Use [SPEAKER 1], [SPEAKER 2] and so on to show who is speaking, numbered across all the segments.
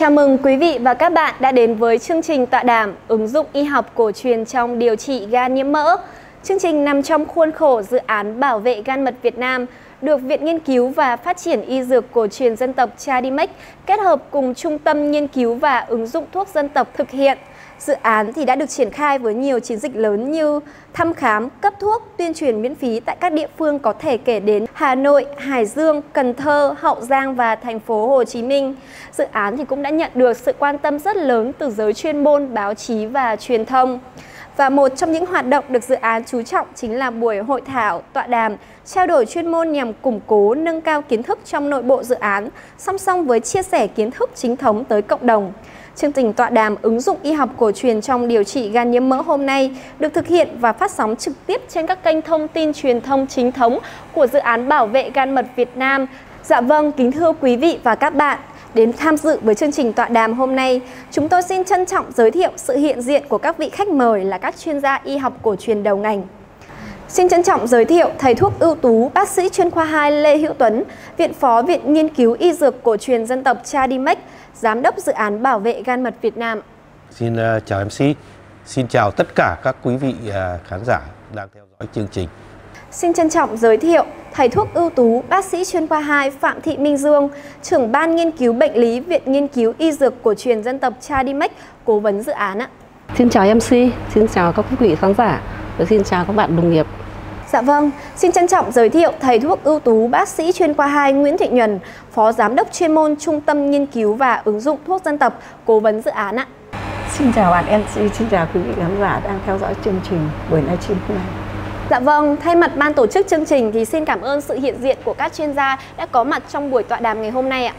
[SPEAKER 1] Chào mừng quý vị và các bạn đã đến với chương trình tọa đàm ứng dụng y học cổ truyền trong điều trị gan nhiễm mỡ. Chương trình nằm trong khuôn khổ dự án bảo vệ gan mật Việt Nam, được Viện Nghiên cứu và Phát triển Y dược cổ truyền dân tộc Chadimex kết hợp cùng Trung tâm Nghiên cứu và ứng dụng thuốc dân tộc thực hiện. Dự án thì đã được triển khai với nhiều chiến dịch lớn như thăm khám, cấp thuốc, tuyên truyền miễn phí tại các địa phương có thể kể đến Hà Nội, Hải Dương, Cần Thơ, Hậu Giang và thành phố Hồ Chí Minh. Dự án thì cũng đã nhận được sự quan tâm rất lớn từ giới chuyên môn, báo chí và truyền thông. Và một trong những hoạt động được dự án chú trọng chính là buổi hội thảo, tọa đàm, trao đổi chuyên môn nhằm củng cố, nâng cao kiến thức trong nội bộ dự án, song song với chia sẻ kiến thức chính thống tới cộng đồng. Chương trình tọa đàm ứng dụng y học cổ truyền trong điều trị gan nhiễm mỡ hôm nay được thực hiện và phát sóng trực tiếp trên các kênh thông tin truyền thông chính thống của dự án bảo vệ gan mật Việt Nam. Dạ vâng, kính thưa quý vị và các bạn, đến tham dự với chương trình tọa đàm hôm nay, chúng tôi xin trân trọng giới thiệu sự hiện diện của các vị khách mời là các chuyên gia y học cổ truyền đầu ngành. Xin trân trọng giới thiệu thầy thuốc ưu tú bác sĩ chuyên khoa 2 Lê Hữu Tuấn, Viện Phó Viện Nghiên cứu Y Dược Cổ truyền Dân tộc Chadimex, Giám đốc dự án bảo vệ gan mật Việt Nam.
[SPEAKER 2] Xin uh, chào MC, xin chào tất cả các quý vị uh, khán giả đang theo dõi chương trình.
[SPEAKER 1] Xin trân trọng giới thiệu thầy thuốc ưu tú bác sĩ chuyên khoa 2 Phạm Thị Minh Dương, trưởng ban nghiên cứu bệnh lý Viện Nghiên cứu Y Dược Cổ truyền Dân tộc Chadimex, cố vấn dự án ạ.
[SPEAKER 3] Xin chào MC, xin chào các quý vị khán giả và xin chào các bạn đồng nghiệp
[SPEAKER 1] Dạ vâng, xin trân trọng giới thiệu thầy thuốc ưu tú bác sĩ chuyên khoa 2 Nguyễn Thị Nhuần, Phó Giám đốc chuyên môn Trung tâm Nghiên cứu và ứng dụng thuốc dân tộc, cố vấn dự án ạ.
[SPEAKER 4] Xin chào bạn MC, xin chào quý vị khán giả đang theo dõi chương trình buổi livestream hôm nay.
[SPEAKER 1] Dạ vâng, thay mặt ban tổ chức chương trình thì xin cảm ơn sự hiện diện của các chuyên gia đã có mặt trong buổi tọa đàm ngày hôm nay ạ.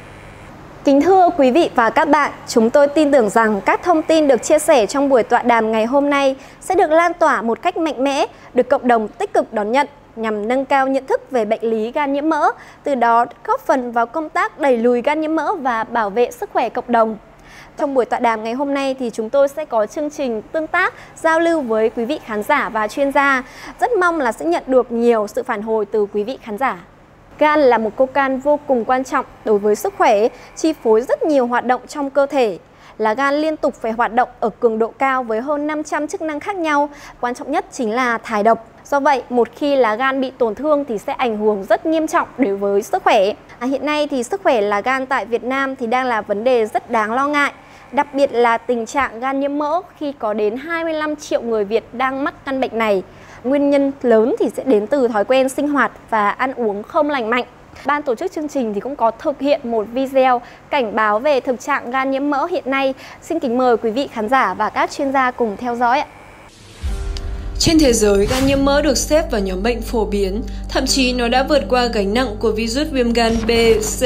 [SPEAKER 1] Kính thưa quý vị và các bạn, chúng tôi tin tưởng rằng các thông tin được chia sẻ trong buổi tọa đàm ngày hôm nay sẽ được lan tỏa một cách mạnh mẽ, được cộng đồng tích cực đón nhận nhằm nâng cao nhận thức về bệnh lý gan nhiễm mỡ, từ đó góp phần vào công tác đẩy lùi gan nhiễm mỡ và bảo vệ sức khỏe cộng đồng. Trong buổi tọa đàm ngày hôm nay thì chúng tôi sẽ có chương trình tương tác, giao lưu với quý vị khán giả và chuyên gia. Rất mong là sẽ nhận được nhiều sự phản hồi từ quý vị khán giả. Gan là một cơ can vô cùng quan trọng đối với sức khỏe, chi phối rất nhiều hoạt động trong cơ thể. Là gan liên tục phải hoạt động ở cường độ cao với hơn 500 chức năng khác nhau. Quan trọng nhất chính là thải độc. Do vậy, một khi là gan bị tổn thương thì sẽ ảnh hưởng rất nghiêm trọng đối với sức khỏe. À, hiện nay thì sức khỏe là gan tại Việt Nam thì đang là vấn đề rất đáng lo ngại. Đặc biệt là tình trạng gan nhiễm mỡ khi có đến 25 triệu người Việt đang mắc căn bệnh này. Nguyên nhân lớn thì sẽ đến từ thói quen sinh hoạt và ăn uống không lành mạnh. Ban tổ chức chương trình thì cũng có thực hiện một video cảnh báo về thực trạng gan nhiễm mỡ hiện nay. Xin kính mời quý vị khán giả và các chuyên gia cùng theo dõi ạ.
[SPEAKER 5] Trên thế giới, gan nhiễm mỡ được xếp vào nhóm bệnh phổ biến, thậm chí nó đã vượt qua gánh nặng của virus viêm gan B, C,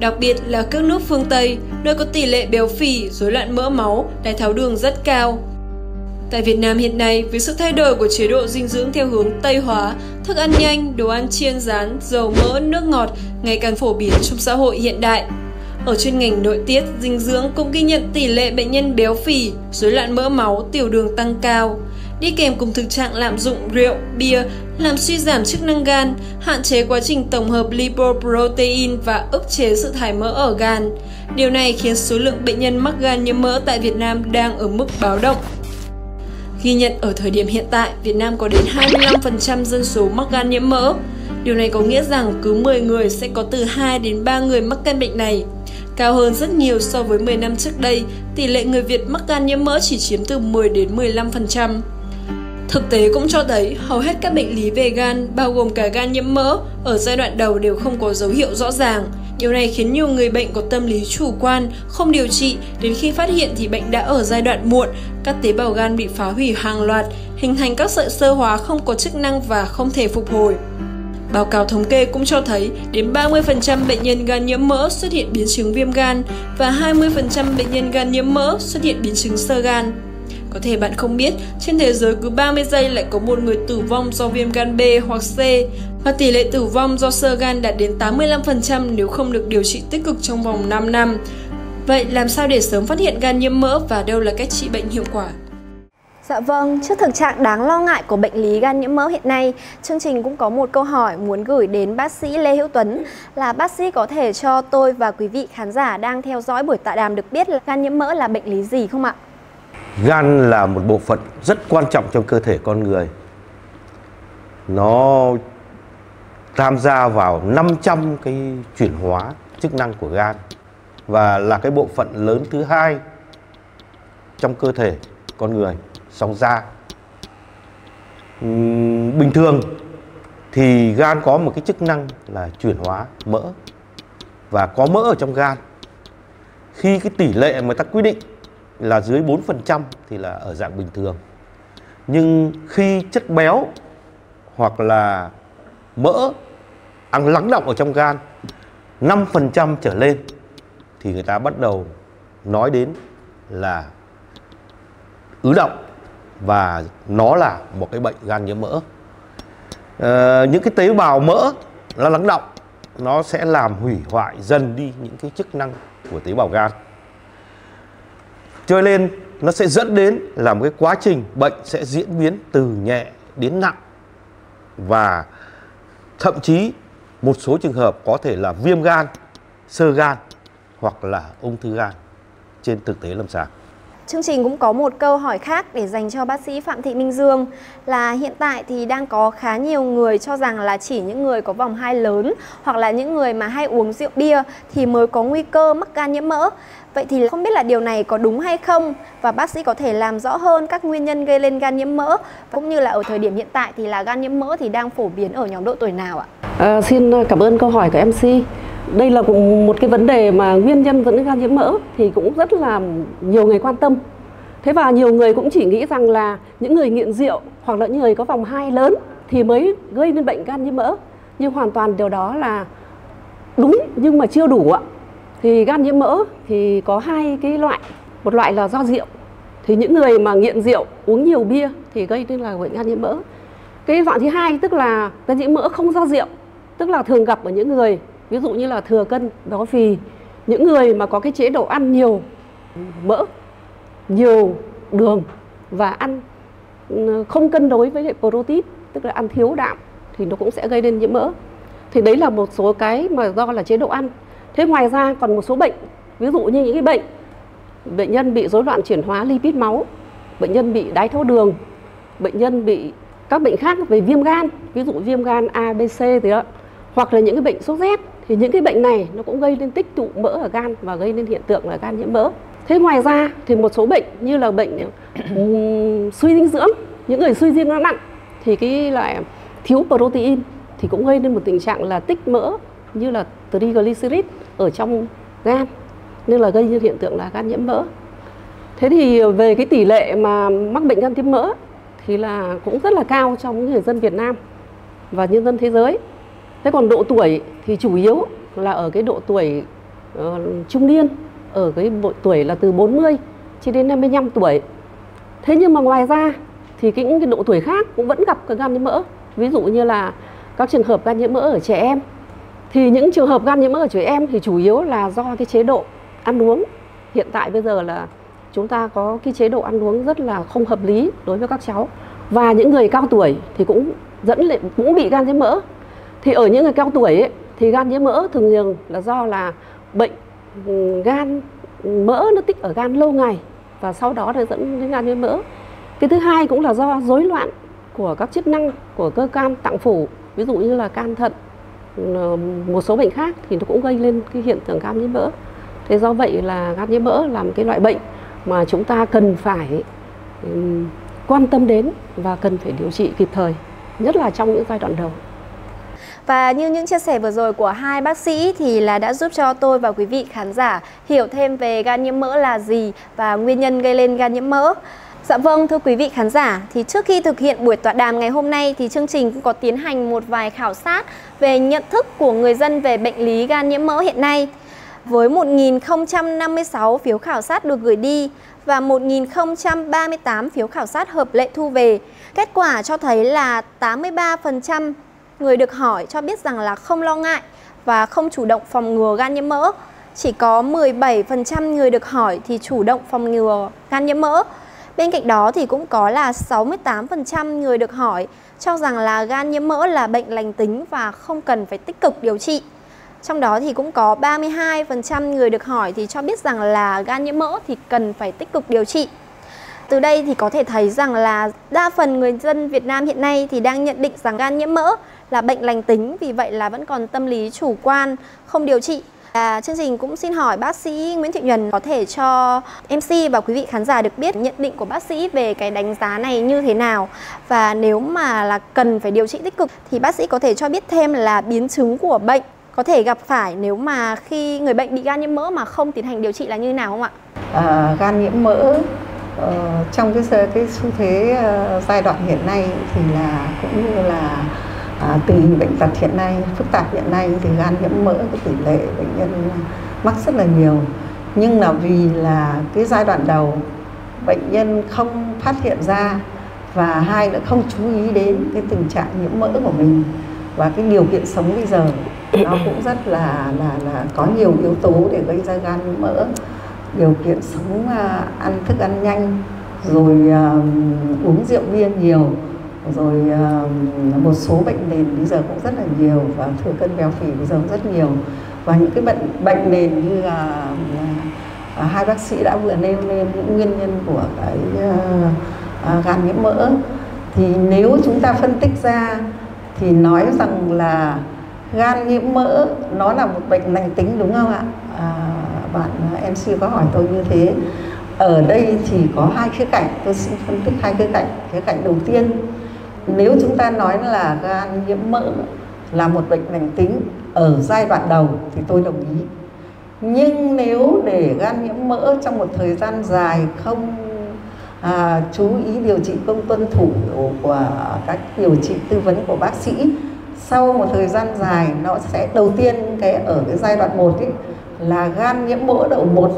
[SPEAKER 5] đặc biệt là các nước phương Tây, nơi có tỷ lệ béo phì, rối loạn mỡ máu, đái tháo đường rất cao. Tại Việt Nam hiện nay, với sự thay đổi của chế độ dinh dưỡng theo hướng Tây hóa, thức ăn nhanh, đồ ăn chiên rán, dầu mỡ, nước ngọt ngày càng phổ biến trong xã hội hiện đại. Ở chuyên ngành nội tiết, dinh dưỡng cũng ghi nhận tỷ lệ bệnh nhân béo phì, rối loạn mỡ máu, tiểu đường tăng cao. Đi kèm cùng thực trạng lạm dụng rượu, bia làm suy giảm chức năng gan, hạn chế quá trình tổng hợp lipoprotein và ức chế sự thải mỡ ở gan. Điều này khiến số lượng bệnh nhân mắc gan nhiễm mỡ tại Việt Nam đang ở mức báo động. Ghi nhận ở thời điểm hiện tại, Việt Nam có đến 25% dân số mắc gan nhiễm mỡ. Điều này có nghĩa rằng cứ 10 người sẽ có từ 2 đến 3 người mắc căn bệnh này. Cao hơn rất nhiều so với 10 năm trước đây, tỷ lệ người Việt mắc gan nhiễm mỡ chỉ chiếm từ 10 đến 15%. Thực tế cũng cho thấy hầu hết các bệnh lý về gan, bao gồm cả gan nhiễm mỡ, ở giai đoạn đầu đều không có dấu hiệu rõ ràng. Điều này khiến nhiều người bệnh có tâm lý chủ quan, không điều trị, đến khi phát hiện thì bệnh đã ở giai đoạn muộn, các tế bào gan bị phá hủy hàng loạt, hình thành các sợi sơ hóa không có chức năng và không thể phục hồi. Báo cáo thống kê cũng cho thấy đến 30% bệnh nhân gan nhiễm mỡ xuất hiện biến chứng viêm gan và 20% bệnh nhân gan nhiễm mỡ xuất hiện biến chứng sơ gan. Có thể bạn không biết, trên thế giới cứ 30 giây lại có một người tử vong do viêm gan B hoặc C và tỷ lệ tử vong do sơ gan đạt đến 85% nếu không được điều trị tích cực trong vòng 5 năm. Vậy làm sao để sớm phát hiện gan nhiễm mỡ và đâu là cách trị bệnh hiệu quả?
[SPEAKER 1] Dạ vâng, trước thực trạng đáng lo ngại của bệnh lý gan nhiễm mỡ hiện nay, chương trình cũng có một câu hỏi muốn gửi đến bác sĩ Lê Hữu Tuấn là bác sĩ có thể cho tôi và quý vị khán giả đang theo dõi buổi tọa đàm được biết là gan nhiễm mỡ là bệnh lý gì không ạ?
[SPEAKER 2] Gan là một bộ phận rất quan trọng trong cơ thể con người. Nó tham gia vào 500 cái chuyển hóa chức năng của gan và là cái bộ phận lớn thứ hai trong cơ thể con người sau da. Bình thường thì gan có một cái chức năng là chuyển hóa mỡ và có mỡ ở trong gan. Khi cái tỷ lệ mà ta quy định là dưới 4% thì là ở dạng bình thường. Nhưng khi chất béo hoặc là mỡ ăn lắng động ở trong gan 5% trở lên thì người ta bắt đầu nói đến là ứ động và nó là một cái bệnh gan nhiễm mỡ. À, những cái tế bào mỡ nó lắng động nó sẽ làm hủy hoại dần đi những cái chức năng của tế bào gan. Cho nên nó sẽ dẫn đến là một cái quá trình bệnh sẽ diễn biến từ nhẹ đến nặng và thậm chí một số trường hợp có thể là viêm gan, sơ gan hoặc là ung thư gan trên thực tế lâm sàng.
[SPEAKER 1] Chương trình cũng có một câu hỏi khác để dành cho bác sĩ Phạm Thị Minh Dương là hiện tại thì đang có khá nhiều người cho rằng là chỉ những người có vòng hai lớn hoặc là những người mà hay uống rượu bia thì mới có nguy cơ mắc gan nhiễm mỡ. Vậy thì không biết là điều này có đúng hay không và bác sĩ có thể làm rõ hơn các nguyên nhân gây lên gan nhiễm mỡ cũng như là ở thời điểm hiện tại thì là gan nhiễm mỡ thì đang phổ biến ở nhóm độ tuổi nào ạ?
[SPEAKER 3] À, xin cảm ơn câu hỏi của MC. Đây là cũng một cái vấn đề mà nguyên nhân dẫn đến gan nhiễm mỡ thì cũng rất là nhiều người quan tâm. Thế và nhiều người cũng chỉ nghĩ rằng là những người nghiện rượu hoặc là những người có vòng hai lớn thì mới gây nên bệnh gan nhiễm mỡ. Nhưng hoàn toàn điều đó là đúng nhưng mà chưa đủ ạ. Thì gan nhiễm mỡ thì có hai cái loại. Một loại là do rượu. Thì những người mà nghiện rượu, uống nhiều bia thì gây nên là bệnh gan nhiễm mỡ. Cái dạng thứ hai tức là gan nhiễm mỡ không do rượu, tức là thường gặp ở những người ví dụ như là thừa cân, béo phì, những người mà có cái chế độ ăn nhiều mỡ, nhiều đường và ăn ừ, không cân đối với lại protein, tức là ăn thiếu đạm thì nó cũng sẽ gây nên nhiễm mỡ. Thì đấy là một số cái mà do là chế độ ăn. Thế ngoài ra còn một số bệnh, ví dụ như những cái bệnh bệnh nhân bị rối loạn chuyển hóa lipid máu, bệnh nhân bị đái tháo đường, bệnh nhân bị các bệnh khác về viêm gan, ví dụ viêm gan A, B, C thì đó, hoặc là những cái bệnh sốt rét thì những cái bệnh này nó cũng gây nên tích tụ mỡ ở gan và gây nên hiện tượng là gan nhiễm mỡ. Thế ngoài ra thì một số bệnh như là bệnh suy dinh dưỡng, những người suy dinh nó nặng thì cái loại thiếu protein thì cũng gây nên một tình trạng là tích mỡ như là triglycerid ở trong gan nên là gây nên hiện tượng là gan nhiễm mỡ. Thế thì về cái tỷ lệ mà mắc bệnh gan nhiễm mỡ thì là cũng rất là cao trong người dân Việt Nam và nhân dân thế giới. Thế còn độ tuổi thì chủ yếu là ở cái độ tuổi uh, trung niên, ở cái độ tuổi là từ 40 cho đến 55 tuổi. Thế nhưng mà ngoài ra thì cái, những cái độ tuổi khác cũng vẫn gặp cái gan nhiễm mỡ. Ví dụ như là các trường hợp gan nhiễm mỡ ở trẻ em. Thì những trường hợp gan nhiễm mỡ ở trẻ em thì chủ yếu là do cái chế độ ăn uống. Hiện tại bây giờ là chúng ta có cái chế độ ăn uống rất là không hợp lý đối với các cháu. Và những người cao tuổi thì cũng dẫn lại cũng bị gan nhiễm mỡ thì ở những người cao tuổi ấy, thì gan nhiễm mỡ thường thường là do là bệnh gan mỡ nó tích ở gan lâu ngày và sau đó nó dẫn đến gan nhiễm mỡ cái thứ hai cũng là do rối loạn của các chức năng của cơ quan tạng phủ ví dụ như là can thận Ờ, một số bệnh khác thì nó cũng gây lên cái hiện tượng gan nhiễm mỡ thế do vậy là gan nhiễm mỡ là một cái loại bệnh mà chúng ta cần phải quan tâm đến và cần phải điều trị kịp thời, nhất là trong những giai đoạn đầu
[SPEAKER 1] và như những chia sẻ vừa rồi của hai bác sĩ thì là đã giúp cho tôi và quý vị khán giả hiểu thêm về gan nhiễm mỡ là gì và nguyên nhân gây lên gan nhiễm mỡ. Dạ vâng, thưa quý vị khán giả, thì trước khi thực hiện buổi tọa đàm ngày hôm nay thì chương trình cũng có tiến hành một vài khảo sát về nhận thức của người dân về bệnh lý gan nhiễm mỡ hiện nay. Với 1.056 phiếu khảo sát được gửi đi và 1.038 phiếu khảo sát hợp lệ thu về, kết quả cho thấy là 83% người được hỏi cho biết rằng là không lo ngại và không chủ động phòng ngừa gan nhiễm mỡ. Chỉ có 17% người được hỏi thì chủ động phòng ngừa gan nhiễm mỡ Bên cạnh đó thì cũng có là 68% người được hỏi cho rằng là gan nhiễm mỡ là bệnh lành tính và không cần phải tích cực điều trị. Trong đó thì cũng có 32% người được hỏi thì cho biết rằng là gan nhiễm mỡ thì cần phải tích cực điều trị. Từ đây thì có thể thấy rằng là đa phần người dân Việt Nam hiện nay thì đang nhận định rằng gan nhiễm mỡ là bệnh lành tính, vì vậy là vẫn còn tâm lý chủ quan, không điều trị À, chương trình cũng xin hỏi bác sĩ Nguyễn Thị Nhuần có thể cho MC và quý vị khán giả được biết nhận định của bác sĩ về cái đánh giá này như thế nào và nếu mà là cần phải điều trị tích cực thì bác sĩ có thể cho biết thêm là biến chứng của bệnh có thể gặp phải nếu mà khi người bệnh bị gan nhiễm mỡ mà không tiến hành điều trị là như nào không ạ?
[SPEAKER 4] À, gan nhiễm mỡ uh, trong cái cái xu thế uh, giai đoạn hiện nay thì là cũng như là à, tình hình bệnh tật hiện nay phức tạp hiện nay thì gan nhiễm mỡ cái tỷ lệ bệnh nhân mắc rất là nhiều. Nhưng là vì là cái giai đoạn đầu bệnh nhân không phát hiện ra và hai là không chú ý đến cái tình trạng nhiễm mỡ của mình và cái điều kiện sống bây giờ nó cũng rất là là là có nhiều yếu tố để gây ra gan nhiễm mỡ. Điều kiện sống à, ăn thức ăn nhanh rồi uh, uống rượu bia nhiều rồi ờ, một số bệnh nền bây giờ cũng rất là nhiều và thừa cân béo phì bây giờ cũng rất nhiều. Và những cái bệnh bệnh nền như là, hai bác sĩ đã vừa nêu lên những nguyên nhân của cái uh, gan nhiễm mỡ. Thì nếu chúng ta phân tích ra thì nói rằng là gan nhiễm mỡ nó là một bệnh lành tính đúng không ạ? À, bạn MC có hỏi tôi như thế. Ở đây thì có hai khía cạnh tôi xin phân tích hai khía cạnh. Khía cạnh đầu tiên nếu chúng ta nói là gan nhiễm mỡ là một bệnh lành tính ở giai đoạn đầu thì tôi đồng ý. Nhưng nếu để gan nhiễm mỡ trong một thời gian dài không à, chú ý điều trị không tuân thủ của các điều trị tư vấn của bác sĩ sau một thời gian dài nó sẽ đầu tiên cái ở cái giai đoạn 1 ấy, là gan nhiễm mỡ độ 1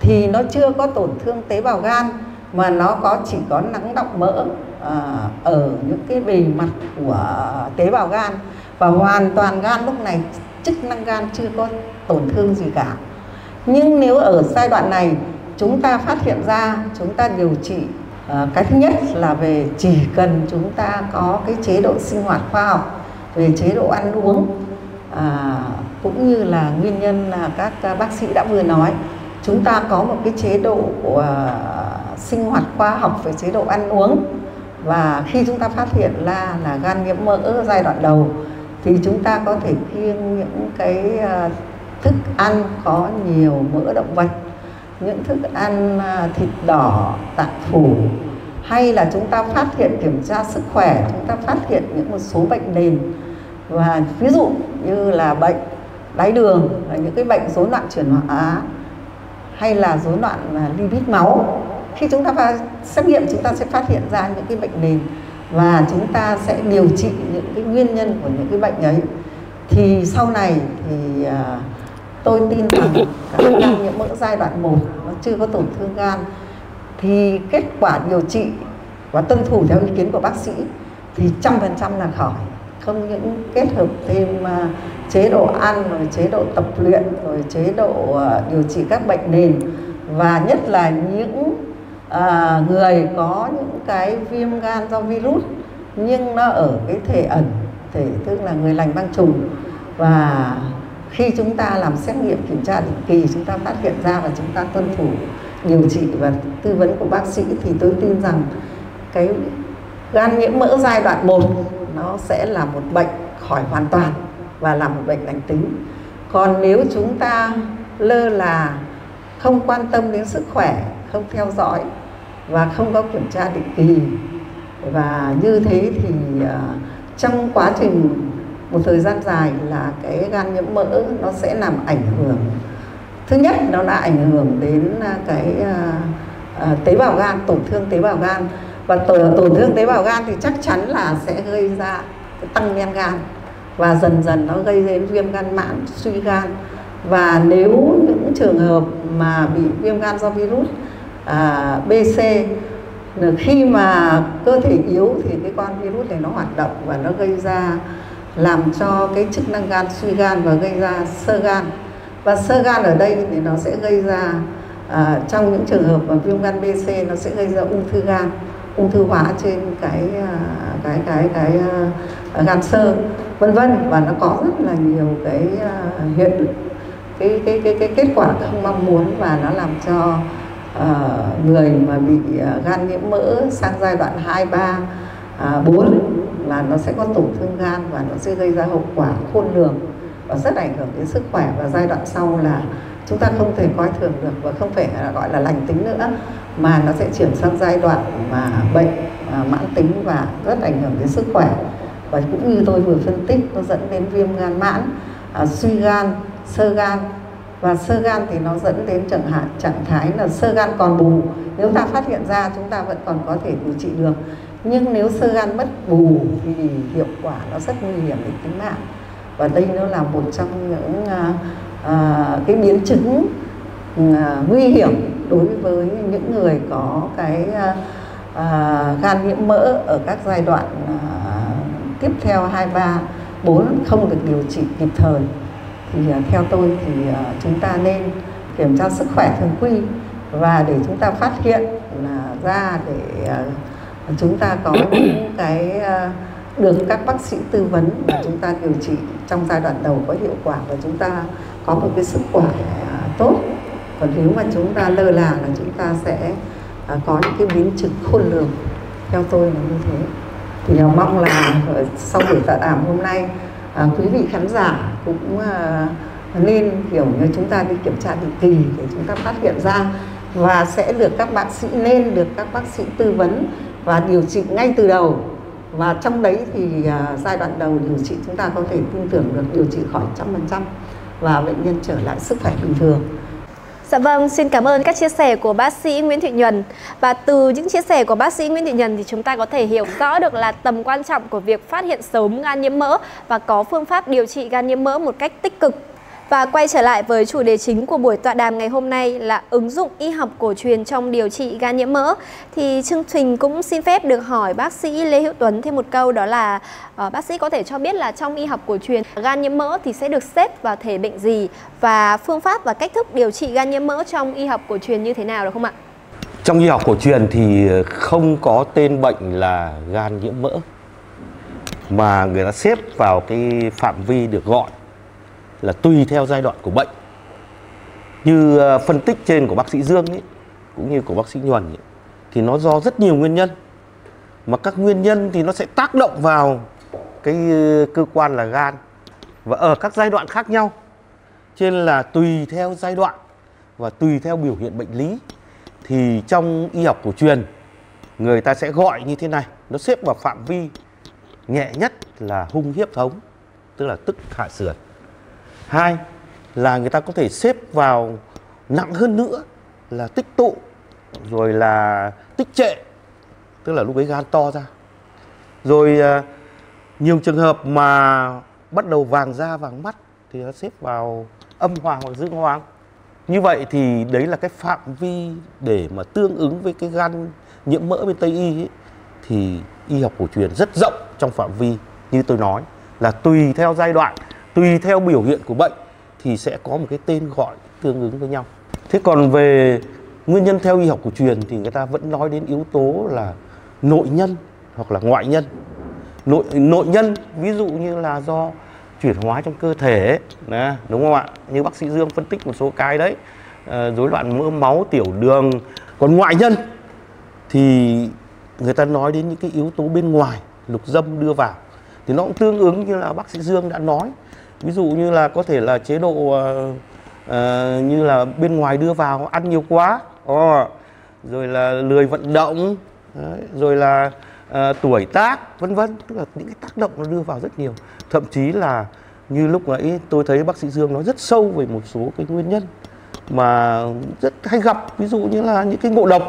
[SPEAKER 4] thì nó chưa có tổn thương tế bào gan mà nó có chỉ có nắng động mỡ. Ờ, ở những cái bề mặt của tế bào gan. Và hoàn toàn gan lúc này chức năng gan chưa có tổn thương gì cả. Nhưng nếu ở giai đoạn này chúng ta phát hiện ra chúng ta điều trị à, cái thứ nhất là về chỉ cần chúng ta có cái chế độ sinh hoạt khoa học về chế độ ăn uống à, cũng như là nguyên nhân là các bác sĩ đã vừa nói chúng ta có một cái chế độ của sinh hoạt khoa học về chế độ ăn uống và khi chúng ta phát hiện ra là gan nhiễm mỡ giai đoạn đầu, thì chúng ta có thể kiêng những cái à, thức ăn có nhiều mỡ động vật, những thức ăn à, thịt đỏ, tạng phủ. Hay là chúng ta phát hiện, kiểm tra sức khỏe, chúng ta phát hiện những một số bệnh nền. Và ví dụ như là bệnh đái đường, là những cái bệnh rối loạn chuyển hóa, hay là rối loạn à, lipid máu khi chúng ta xét nghiệm chúng ta sẽ phát hiện ra những cái bệnh nền và chúng ta sẽ điều trị những cái nguyên nhân của những cái bệnh ấy. Thì sau này thì uh, tôi tin rằng các gan nhiễm mỡ giai đoạn 1 nó chưa có tổn thương gan. Thì kết quả điều trị và tuân thủ theo ý kiến của bác sĩ thì trăm phần trăm là khỏi. Không những kết hợp thêm uh, chế độ ăn rồi chế độ tập luyện rồi chế độ uh, điều trị các bệnh nền và nhất là những à, người có những cái viêm gan do virus nhưng nó ở cái thể ẩn thể tức là người lành mang trùng và khi chúng ta làm xét nghiệm kiểm tra định kỳ chúng ta phát hiện ra và chúng ta tuân thủ điều trị và tư vấn của bác sĩ thì tôi tin rằng cái gan nhiễm mỡ giai đoạn 1 nó sẽ là một bệnh khỏi hoàn toàn và là một bệnh lành tính. Còn nếu chúng ta lơ là không quan tâm đến sức khỏe không theo dõi và không có kiểm tra định kỳ. Và như thế thì uh, trong quá trình một thời gian dài là cái gan nhiễm mỡ nó sẽ làm ảnh hưởng. Thứ nhất nó đã ảnh hưởng đến ờ, cái uh, uh, tế bào gan tổn thương tế bào gan. Và tổn, tổn thương tế bào gan thì chắc chắn là sẽ gây ra cái tăng men gan và dần dần nó gây đến viêm gan mãn suy gan. Và nếu những trường hợp mà bị viêm gan do virus à, BC khi mà cơ thể yếu thì cái con virus này nó hoạt động và nó gây ra làm cho cái chức năng gan suy gan và gây ra sơ gan. Và sơ gan ở đây thì nó sẽ gây ra à, trong những trường hợp mà viêm gan B C nó sẽ gây ra ung thư gan ung thư hóa trên cái à, cái cái cái, cái gan sơ vân vân. Và nó có rất là nhiều cái à, hiện cái cái cái cái kết quả không mong muốn và nó làm cho uh, người mà bị uh, gan nhiễm mỡ sang giai đoạn 2, 3, uh, 4 là nó sẽ có tổn thương gan và nó sẽ gây ra hậu quả khôn lường và rất ảnh hưởng đến sức khỏe. Và giai đoạn sau là chúng ta không thể coi thường được và không phải là gọi là lành tính nữa mà nó sẽ chuyển sang giai đoạn mà bệnh à, mãn tính và rất ảnh hưởng đến sức khỏe. Và cũng như tôi vừa phân tích nó dẫn đến viêm gan mãn à, suy gan sơ gan và sơ gan thì nó dẫn đến chẳng hạn trạng thái là sơ gan còn bù. Nếu ta phát hiện ra chúng ta vẫn còn có thể điều trị được. Nhưng nếu sơ gan mất bù thì hiệu quả nó rất nguy hiểm đến tính mạng. Và đây nó là một trong những uh, uh, cái biến chứng uh, nguy hiểm đối với những người có cái uh, uh, gan nhiễm mỡ ở các giai đoạn uh, tiếp theo 2, 3, 4 không được điều trị kịp thời thì uh, theo tôi thì uh, chúng ta nên kiểm tra sức khỏe thường quy và để chúng ta phát hiện là ra để uh, chúng ta có những cái được các bác sĩ tư vấn và chúng ta điều trị trong giai đoạn đầu có hiệu quả và chúng ta có một cái sức khỏe tốt. Còn nếu mà chúng ta lơ là là chúng ta sẽ có những cái biến chứng khôn lường. Theo tôi là như thế. Thì mong là sau buổi tọa đàm hôm nay à, quý vị khán giả cũng à, nên hiểu như chúng ta đi kiểm tra định kỳ để chúng ta phát hiện ra. Và sẽ được các bác sĩ nên được các bác sĩ tư vấn và điều trị ngay từ đầu. Và trong đấy thì à, giai đoạn đầu điều trị chúng ta có thể tin tưởng được điều trị khỏi trăm phần trăm và bệnh nhân trở lại sức khỏe bình thường.
[SPEAKER 1] Dạ vâng, xin cảm ơn các chia sẻ của bác sĩ Nguyễn Thị Nhuần. Và từ những chia sẻ của bác sĩ Nguyễn Thị Nhuần thì chúng ta có thể hiểu rõ được là tầm quan trọng của việc phát hiện sớm gan nhiễm mỡ và có phương pháp điều trị gan nhiễm mỡ một cách tích cực và quay trở lại với chủ đề chính của buổi tọa đàm ngày hôm nay là ứng dụng y học cổ truyền trong điều trị gan nhiễm mỡ. Thì chương trình cũng xin phép được hỏi bác sĩ Lê Hữu Tuấn thêm một câu đó là uh, bác sĩ có thể cho biết là trong y học cổ truyền gan nhiễm mỡ thì sẽ được xếp vào thể bệnh gì và phương pháp và cách thức điều trị gan nhiễm mỡ trong y học cổ truyền như thế nào được không ạ?
[SPEAKER 2] Trong y học cổ truyền thì không có tên bệnh là gan nhiễm mỡ mà người ta xếp vào cái phạm vi được gọi là tùy theo giai đoạn của bệnh. Như ờ, phân tích trên của bác sĩ Dương ấy, cũng như của bác sĩ Nhuần ấy, thì nó do rất nhiều nguyên nhân. Mà các nguyên nhân thì nó sẽ tác động vào cái ờ, cơ quan là gan. Và ở các giai đoạn khác nhau trên là tùy theo giai đoạn và tùy theo biểu hiện bệnh lý thì trong y học cổ truyền người ta sẽ gọi như thế này nó xếp vào phạm vi nhẹ nhất là hung hiếp thống tức là tức hạ sườn hai là người ta có thể xếp vào nặng hơn nữa là tích tụ rồi là tích trệ tức là lúc ấy gan to ra. Rồi à, nhiều trường hợp mà bắt đầu vàng da vàng mắt thì nó xếp vào âm hoàng hoặc dương hoàng. Như vậy thì đấy là cái phạm vi để mà tương ứng với cái gan nhiễm mỡ bên tây y ấy, thì y học cổ truyền rất rộng trong phạm vi như tôi nói là tùy theo giai đoạn tùy theo biểu hiện của bệnh thì sẽ có một cái tên gọi tương ứng với nhau. Thế còn về nguyên nhân theo y học cổ truyền thì người ta vẫn nói đến yếu tố là nội nhân hoặc là ngoại nhân. Nội nội nhân ví dụ như là do chuyển hóa trong cơ thể, nè, đúng không ạ? Như bác sĩ dương phân tích một số cái đấy rối rối loạn mỡ máu, tiểu đường. Còn ngoại nhân thì người ta nói đến những cái yếu tố bên ngoài, lục dâm đưa vào. Thì nó cũng tương ứng như là bác sĩ dương đã nói ví dụ như là có thể là chế độ uh, uh, như là bên ngoài đưa vào ăn nhiều quá oh, rồi là lười vận động đấy, rồi là uh, tuổi tác vân vân. Tức là những cái tác động nó đưa vào rất nhiều. Thậm chí là như lúc nãy tôi thấy bác sĩ Dương nói rất sâu về một số cái nguyên nhân mà rất hay gặp. Ví dụ như là những cái ngộ độc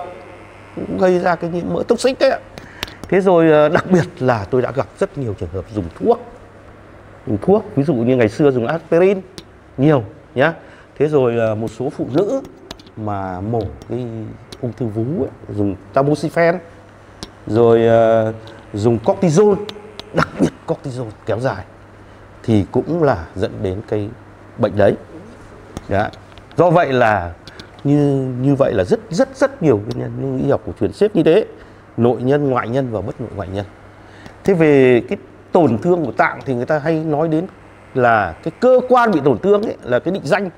[SPEAKER 2] gây ra cái nhiễm mỡ toxic đấy thế rồi đặc biệt là tôi đã gặp rất nhiều trường hợp dùng thuốc thuốc. Ví dụ như ngày xưa dùng aspirin nhiều nhá. Thế rồi ờ, một số phụ nữ mà mổ cái ung thư vú ấy, dùng tamoxifen rồi uh, dùng cortisone đặc biệt cortisone kéo dài thì cũng là dẫn đến cái bệnh đấy. Đã. do vậy là như như vậy là rất rất rất nhiều nguyên nhân. Nhưng y học cổ truyền xếp như thế nội nhân ngoại nhân và bất nội ngoại nhân. Thế về cái tổn thương của tạng thì người ta hay nói đến là cái cơ quan bị tổn thương ấy, là cái định danh,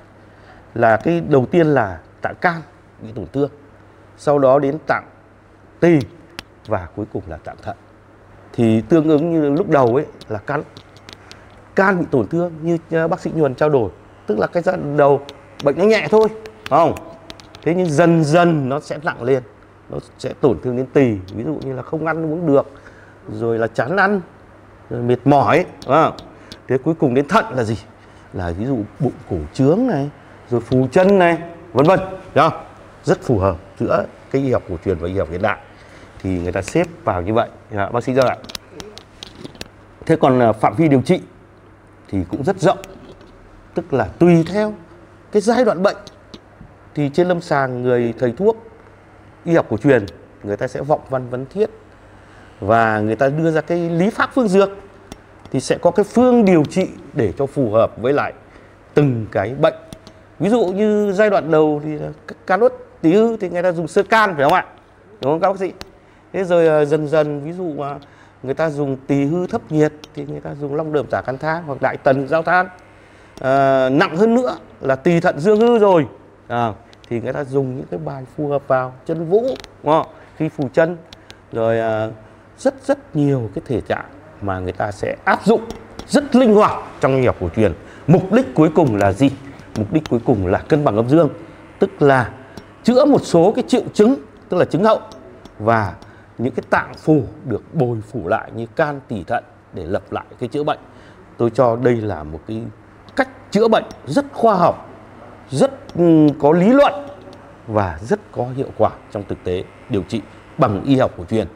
[SPEAKER 2] là cái đầu tiên là tạng can bị tổn thương. Sau đó đến tạng tỳ và cuối cùng là tạng thận. Thì tương ứng như lúc đầu ấy là can can bị tổn thương như bác sĩ nhuần trao đổi, tức là cái giai đoạn đầu bệnh nó nhẹ thôi không? Thế nhưng dần dần nó sẽ nặng lên, nó sẽ tổn thương đến tỳ, ví dụ như là không ăn uống được, rồi là chán ăn rồi mệt mỏi, đúng không? thế cuối cùng đến thận là gì là ví dụ bụng cổ trướng này, rồi phù chân này, vân vân không? rất phù hợp giữa cái y học cổ truyền và y học hiện đại thì người ta xếp vào như vậy bác sĩ ra ạ thế còn à, phạm vi điều trị thì cũng rất rộng tức là tùy theo cái giai đoạn bệnh, thì trên lâm sàng người thầy thuốc y học cổ truyền, người ta sẽ vọng văn vấn thiết và người ta đưa ra cái lý pháp phương dược thì sẽ có cái phương điều trị để cho phù hợp với lại từng cái bệnh. Ví dụ như giai đoạn đầu thì cá nốt tí hư thì người ta dùng sơ can phải không ạ? Đúng không các bác sĩ? Thế rồi ờ, dần dần ví dụ mà người ta dùng tỳ hư thấp nhiệt thì người ta dùng long đờm giả can thang hoặc đại tần giao than à, ờ, nặng hơn nữa là tỳ thận dương hư rồi. À, thì người ta dùng những cái bài phù hợp vào chân vũ đúng không? khi phù chân rồi à, rất rất nhiều cái thể trạng mà người ta sẽ áp dụng rất linh hoạt trong y học cổ truyền. Mục đích cuối cùng là gì? Mục đích cuối cùng là cân bằng âm dương, tức là chữa một số cái triệu chứng, tức là chứng hậu, và những cái tạng phủ được bồi phủ lại như can, tỳ thận để lập lại cái chữa bệnh. Tôi cho đây là một cái cách chữa bệnh rất khoa học, rất ừ, có lý luận và rất có hiệu quả trong thực tế điều trị bằng y học cổ truyền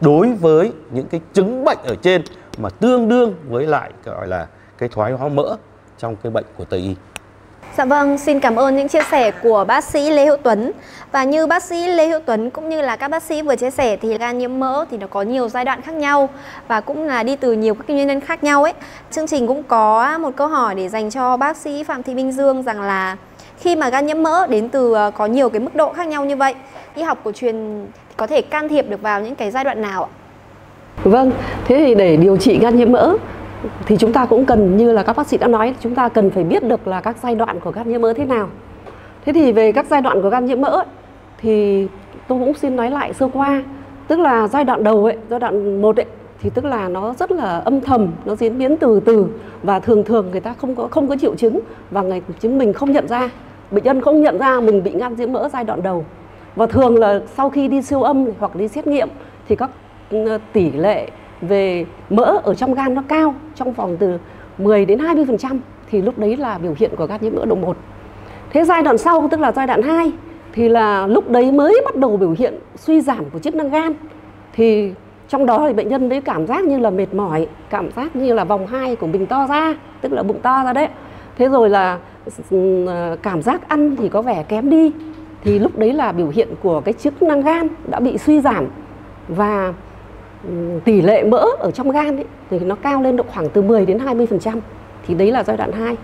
[SPEAKER 2] đối với những cái chứng bệnh ở trên mà tương đương với lại gọi là cái thoái hóa mỡ trong cái bệnh của Tây y.
[SPEAKER 1] Dạ vâng, xin cảm ơn những chia sẻ của bác sĩ Lê Hữu Tuấn. Và như bác sĩ Lê Hữu Tuấn cũng như là các bác sĩ vừa chia sẻ thì gan nhiễm mỡ thì nó có nhiều giai đoạn khác nhau và cũng là đi từ nhiều các nguyên nhân khác nhau ấy. Chương trình cũng có một câu hỏi để dành cho bác sĩ Phạm Thị Minh Dương rằng là khi mà gan nhiễm mỡ đến từ ờ, có nhiều cái mức độ khác nhau như vậy, y học cổ truyền có thể can thiệp được vào những cái giai đoạn nào ạ?
[SPEAKER 3] Vâng, thế thì để điều trị gan nhiễm mỡ thì chúng ta cũng cần như là các bác sĩ đã nói chúng ta cần phải biết được là các giai đoạn của gan nhiễm mỡ thế nào. Thế thì về các giai đoạn của gan nhiễm mỡ thì tôi cũng xin nói lại sơ qua. Tức là giai đoạn đầu ấy giai đoạn một ấy thì tức là nó rất là âm thầm nó diễn biến từ từ và thường thường người ta không có không có triệu chứng và người chứng mình không nhận ra bệnh nhân không nhận ra mình bị gan nhiễm mỡ giai đoạn đầu và thường là sau khi đi siêu âm hoặc đi xét nghiệm thì các ừ, tỷ lệ về mỡ ở trong gan nó cao trong vòng từ 10 đến 20% thì lúc đấy là biểu hiện của gan nhiễm mỡ độ 1. Thế giai đoạn sau tức là giai đoạn 2 thì là lúc đấy mới bắt đầu biểu hiện suy giảm của chức năng gan. Thì trong đó thì bệnh nhân đấy cảm giác như là mệt mỏi, cảm giác như là vòng hai của mình to ra, tức là bụng to ra đấy. Thế rồi là ừ, ờ, cảm giác ăn thì có vẻ kém đi. Thì lúc đấy là biểu hiện của cái chức năng gan đã bị suy giảm và tỷ lệ mỡ ở trong gan ấy, thì nó cao lên độ khoảng từ 10 đến 20 phần trăm. Thì đấy là giai đoạn 2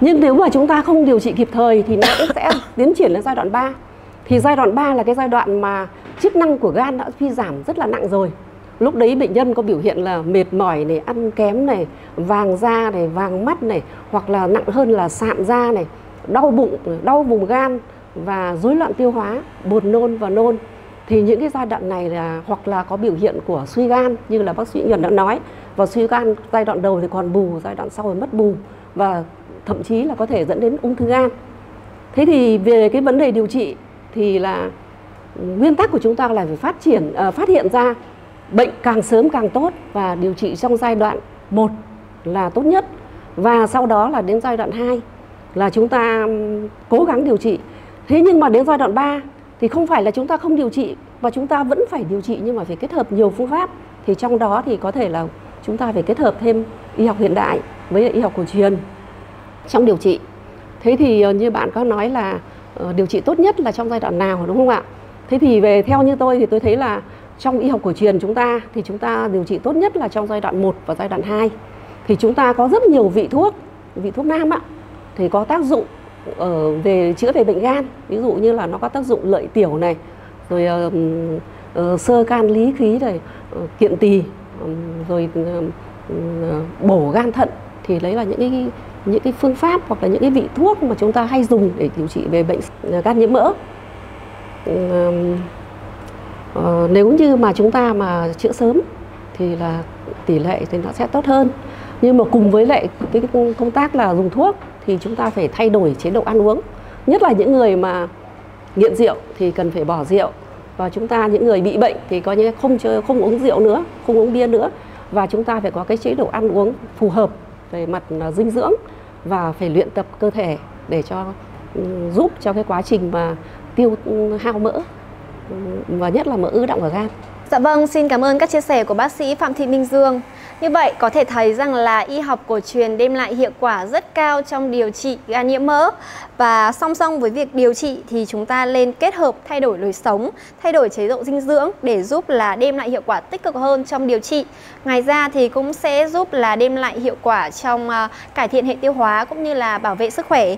[SPEAKER 3] nhưng nếu mà chúng ta không điều trị kịp thời thì nó cũng sẽ tiến triển lên giai đoạn 3 thì giai đoạn 3 là cái giai đoạn mà chức năng của gan đã suy giảm rất là nặng rồi. Lúc đấy bệnh nhân có biểu hiện là mệt mỏi này ăn kém này vàng da này vàng mắt này hoặc là nặng hơn là sạm da này đau bụng đau vùng gan và rối loạn tiêu hóa buồn nôn và nôn. Thì những cái giai đoạn này là hoặc là có biểu hiện của suy gan như là bác sĩ Nhuần đã nói và suy gan giai đoạn đầu thì còn bù giai đoạn sau thì mất bù và thậm chí là có thể dẫn đến ung thư gan. Thế thì về cái vấn đề điều trị thì là nguyên tắc của chúng ta là phải phát triển uh, phát hiện ra bệnh càng sớm càng tốt và điều trị trong giai đoạn 1 là tốt nhất. Và sau đó là đến giai đoạn 2 là chúng ta cố gắng điều trị thế nhưng mà đến giai đoạn 3 thì không phải là chúng ta không điều trị và chúng ta vẫn phải điều trị nhưng mà phải kết hợp nhiều phương pháp. Thì trong đó thì có thể là chúng ta phải kết hợp thêm y học hiện đại với y học cổ truyền trong điều trị. Thế thì ờ, như bạn có nói là ờ, điều trị tốt nhất là trong giai đoạn nào, đúng không ạ? Thế thì về theo như tôi thì tôi thấy là trong y học cổ truyền chúng ta thì chúng ta điều trị tốt nhất là trong giai đoạn 1 và giai đoạn 2 thì chúng ta có rất nhiều vị thuốc vị thuốc nam ạ, thì có tác dụng ở về chữa về bệnh gan ví dụ như là nó có tác dụng lợi tiểu này rồi uh, uh, sơ can lý khí này uh, kiện tỳ um, rồi bổ gan thận thì đấy là những cái những cái phương pháp hoặc là những cái vị thuốc mà chúng ta hay dùng để điều trị về bệnh gan nhiễm mỡ. Nếu như mà chúng ta mà chữa sớm thì là tỷ lệ thì nó sẽ tốt hơn. Nhưng mà cùng với lại cái công tác là dùng thuốc thì chúng ta phải thay đổi chế độ ăn uống nhất là những người mà nghiện rượu thì cần phải bỏ rượu và chúng ta những người bị bệnh thì coi như không chơi không uống rượu nữa không uống bia nữa và chúng ta phải có cái chế độ ăn uống phù hợp về mặt à, dinh dưỡng và phải luyện tập cơ thể để cho ừ, giúp cho cái quá trình mà tiêu ừ, hao mỡ ừ, và nhất là mỡ ứ động ở gan.
[SPEAKER 1] Dạ vâng, xin cảm ơn các chia sẻ của bác sĩ Phạm Thị Minh Dương. Như vậy có thể thấy rằng là y học cổ truyền đem lại hiệu quả rất cao trong điều trị gan nhiễm mỡ và song song với việc điều trị thì chúng ta nên kết hợp thay đổi lối sống, thay đổi chế độ dinh dưỡng để giúp là đem lại hiệu quả tích cực hơn trong điều trị. Ngoài ra thì cũng sẽ giúp là đem lại hiệu quả trong uh, cải thiện hệ tiêu hóa cũng như là bảo vệ sức khỏe.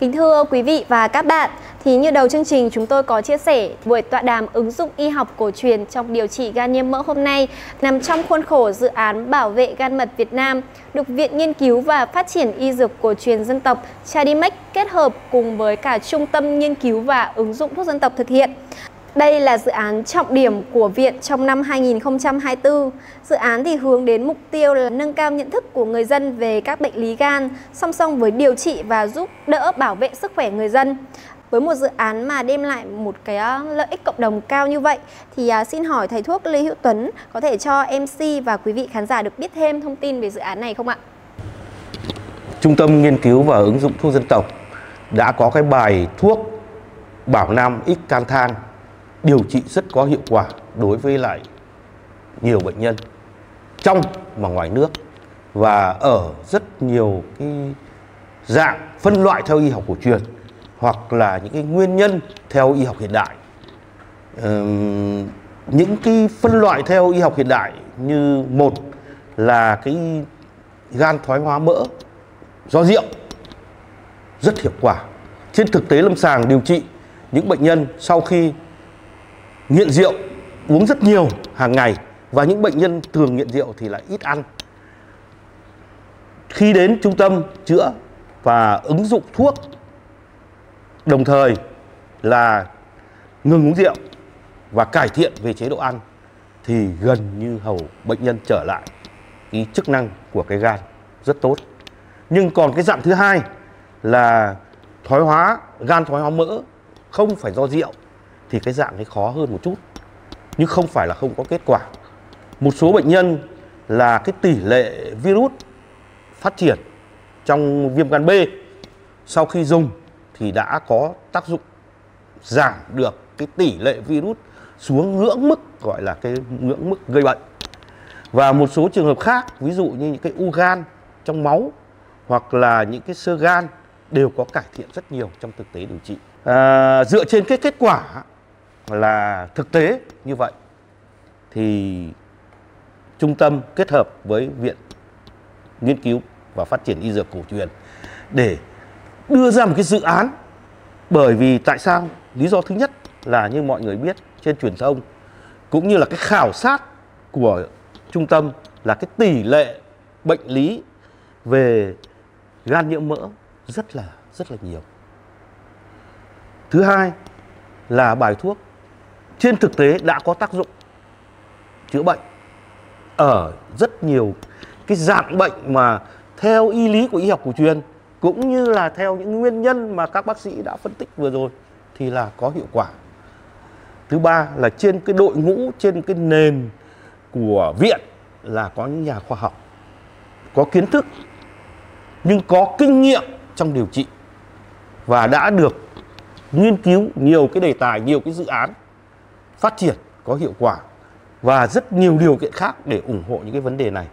[SPEAKER 1] Kính thưa quý vị và các bạn, thì như đầu chương trình chúng tôi có chia sẻ buổi tọa đàm ứng dụng y học cổ truyền trong điều trị gan nhiễm mỡ hôm nay nằm trong khuôn khổ dự án bảo vệ gan mật Việt Nam được Viện Nghiên cứu và Phát triển Y dược cổ truyền dân tộc Chadimex kết hợp cùng với cả Trung tâm Nghiên cứu và ứng dụng thuốc dân tộc thực hiện. Đây là dự án trọng điểm của viện trong năm 2024. Dự án thì hướng đến mục tiêu là nâng cao nhận thức của người dân về các bệnh lý gan, song song với điều trị và giúp đỡ bảo vệ sức khỏe người dân. Với một dự án mà đem lại một cái ờ, lợi ích cộng đồng cao như vậy thì à, xin hỏi thầy thuốc Lê Hữu Tuấn có thể cho MC và quý vị khán giả được biết thêm thông tin về dự án này không ạ?
[SPEAKER 2] Trung tâm nghiên cứu và ứng dụng thuốc dân tộc đã có cái bài thuốc Bảo Nam X can than điều trị rất có hiệu quả đối với lại nhiều bệnh nhân trong và ngoài nước và ở rất nhiều cái dạng phân loại theo y học cổ truyền hoặc là những cái nguyên nhân theo y học hiện đại. Uhm, những cái phân loại theo y học hiện đại như một là cái gan thoái hóa mỡ do rượu rất hiệu quả. Trên thực tế lâm sàng điều trị những bệnh nhân sau khi nghiện rượu, uống rất nhiều hàng ngày và những bệnh nhân thường nghiện rượu thì lại ít ăn. Khi đến trung tâm chữa và ứng dụng thuốc, đồng thời là ngừng uống rượu và cải thiện về chế độ ăn thì gần như hầu bệnh nhân trở lại cái chức năng của cái gan rất tốt. Nhưng còn cái dạng thứ hai là thoái hóa, gan thoái hóa mỡ không phải do rượu thì cái dạng ấy khó hơn một chút. Nhưng không phải là không có kết quả. Một số bệnh nhân là cái tỷ lệ virus phát triển trong viêm gan B sau khi dùng thì đã có tác dụng giảm được cái tỷ lệ virus xuống ngưỡng mức gọi là cái ngưỡng mức gây bệnh. Và một số trường hợp khác ví dụ như những cái u gan trong máu hoặc là những cái sơ gan đều có cải thiện rất nhiều trong thực tế điều trị. À, dựa trên cái kết quả là thực tế như vậy, thì trung tâm kết hợp với viện nghiên cứu và phát triển y dược cổ truyền để đưa ra một cái dự án. Bởi vì tại sao? Lý do thứ nhất là như mọi người biết trên truyền thông, cũng như là cái khảo sát của trung tâm là cái tỷ lệ bệnh lý về gan nhiễm mỡ rất là rất là nhiều. Thứ hai là bài thuốc trên thực tế đã có tác dụng chữa bệnh ở rất nhiều cái dạng bệnh mà theo y lý của y học cổ truyền cũng như là theo những nguyên nhân mà các bác sĩ đã phân tích vừa rồi thì là có hiệu quả. Thứ ba là trên cái đội ngũ, trên cái nền của viện là có những nhà khoa học, có kiến thức nhưng có kinh nghiệm trong điều trị và đã được nghiên cứu nhiều cái đề tài, nhiều cái dự án phát triển, có hiệu quả và rất nhiều điều kiện khác để ủng hộ những cái vấn đề này.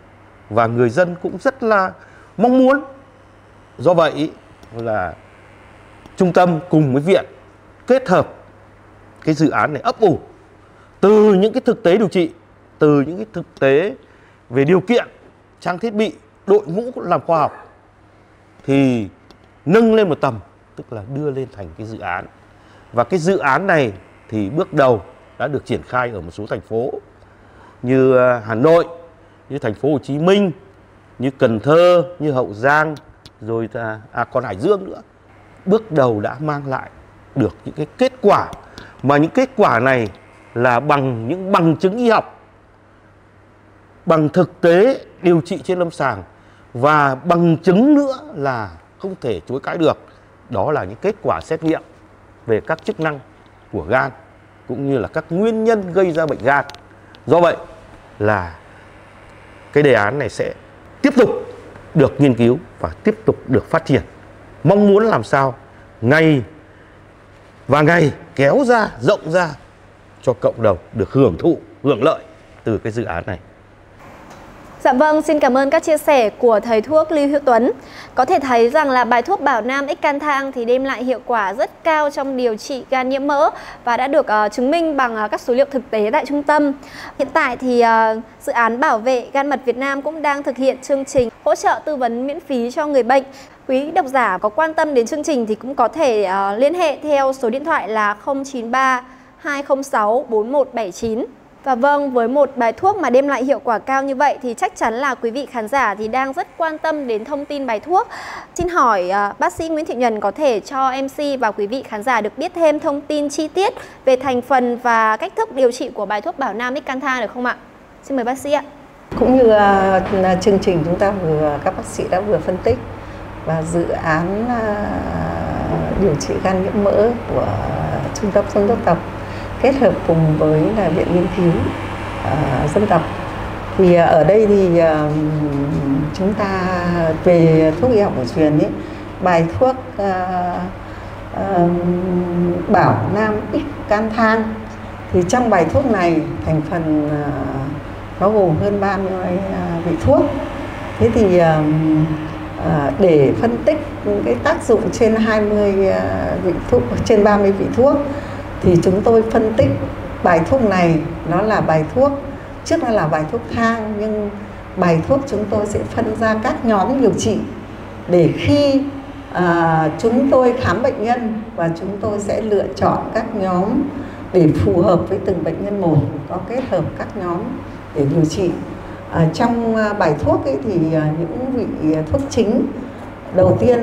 [SPEAKER 2] Và người dân cũng rất là mong muốn. Do vậy là trung tâm cùng với viện kết hợp cái dự án này ấp ủ từ những cái thực tế điều trị, từ những cái thực tế về điều kiện, trang thiết bị, đội ngũ làm khoa học thì nâng lên một tầm, tức là đưa lên thành cái dự án. Và cái dự án này thì bước đầu đã được triển khai ở một số thành phố như ờ, Hà Nội, như thành phố Hồ Chí Minh, như Cần Thơ, như Hậu Giang, rồi à, à còn Hải Dương nữa. Bước đầu đã mang lại được những cái kết quả mà những kết quả này là bằng những bằng chứng y học bằng thực tế điều trị trên lâm sàng và bằng chứng nữa là không thể chối cãi được đó là những kết quả xét nghiệm về các chức năng của gan cũng như là các nguyên nhân gây ra bệnh gan. Do vậy là cái đề án này sẽ tiếp tục được nghiên cứu và tiếp tục được phát triển. Mong muốn làm sao ngày và ngày kéo ra, rộng ra cho cộng đồng được hưởng thụ, hưởng lợi từ cái dự án này.
[SPEAKER 1] Dạ vâng, xin cảm ơn các chia sẻ của thầy thuốc Lưu Hữu Tuấn. Có thể thấy rằng là bài thuốc Bảo Nam X can thang thì đem lại hiệu quả rất cao trong điều trị gan nhiễm mỡ và đã được uh, chứng minh bằng uh, các số liệu thực tế tại trung tâm. Hiện tại thì uh, dự án bảo vệ gan mật Việt Nam cũng đang thực hiện chương trình hỗ trợ tư vấn miễn phí cho người bệnh. Quý độc giả có quan tâm đến chương trình thì cũng có thể uh, liên hệ theo số điện thoại là 093 206 4179. Và vâng, với một bài thuốc mà đem lại hiệu quả cao như vậy thì chắc chắn là quý vị khán giả thì đang rất quan tâm đến thông tin bài thuốc. Xin hỏi uh, bác sĩ Nguyễn Thị Nhuần có thể cho MC và quý vị khán giả được biết thêm thông tin chi tiết về thành phần và cách thức điều trị của bài thuốc Bảo Nam Icantha được không ạ? Xin mời bác sĩ ạ.
[SPEAKER 4] Cũng như uh, chương trình chúng ta vừa các bác sĩ đã vừa phân tích và dự án uh, điều trị gan nhiễm mỡ của trung tâm dân tộc kết hợp cùng với là viện nghiên cứu uh, dân tộc. Thì uh, ở đây thì uh, chúng ta về thuốc y học cổ truyền ấy bài thuốc uh, uh, bảo nam ít can thang thì trong bài thuốc này thành phần uh, nó gồm hơn 30 uh, vị thuốc. Thế thì uh, uh, để phân tích cái tác dụng trên 20 uh, vị thuốc trên 30 vị thuốc thì chúng tôi phân tích bài thuốc này nó là bài thuốc trước nó là bài thuốc thang nhưng bài thuốc chúng tôi sẽ phân ra các nhóm điều trị để khi à, chúng tôi khám bệnh nhân và chúng tôi sẽ lựa chọn các nhóm để phù hợp với từng bệnh nhân một có kết hợp các nhóm để điều trị. À, trong à, bài thuốc ấy thì à, những vị thuốc chính đầu tiên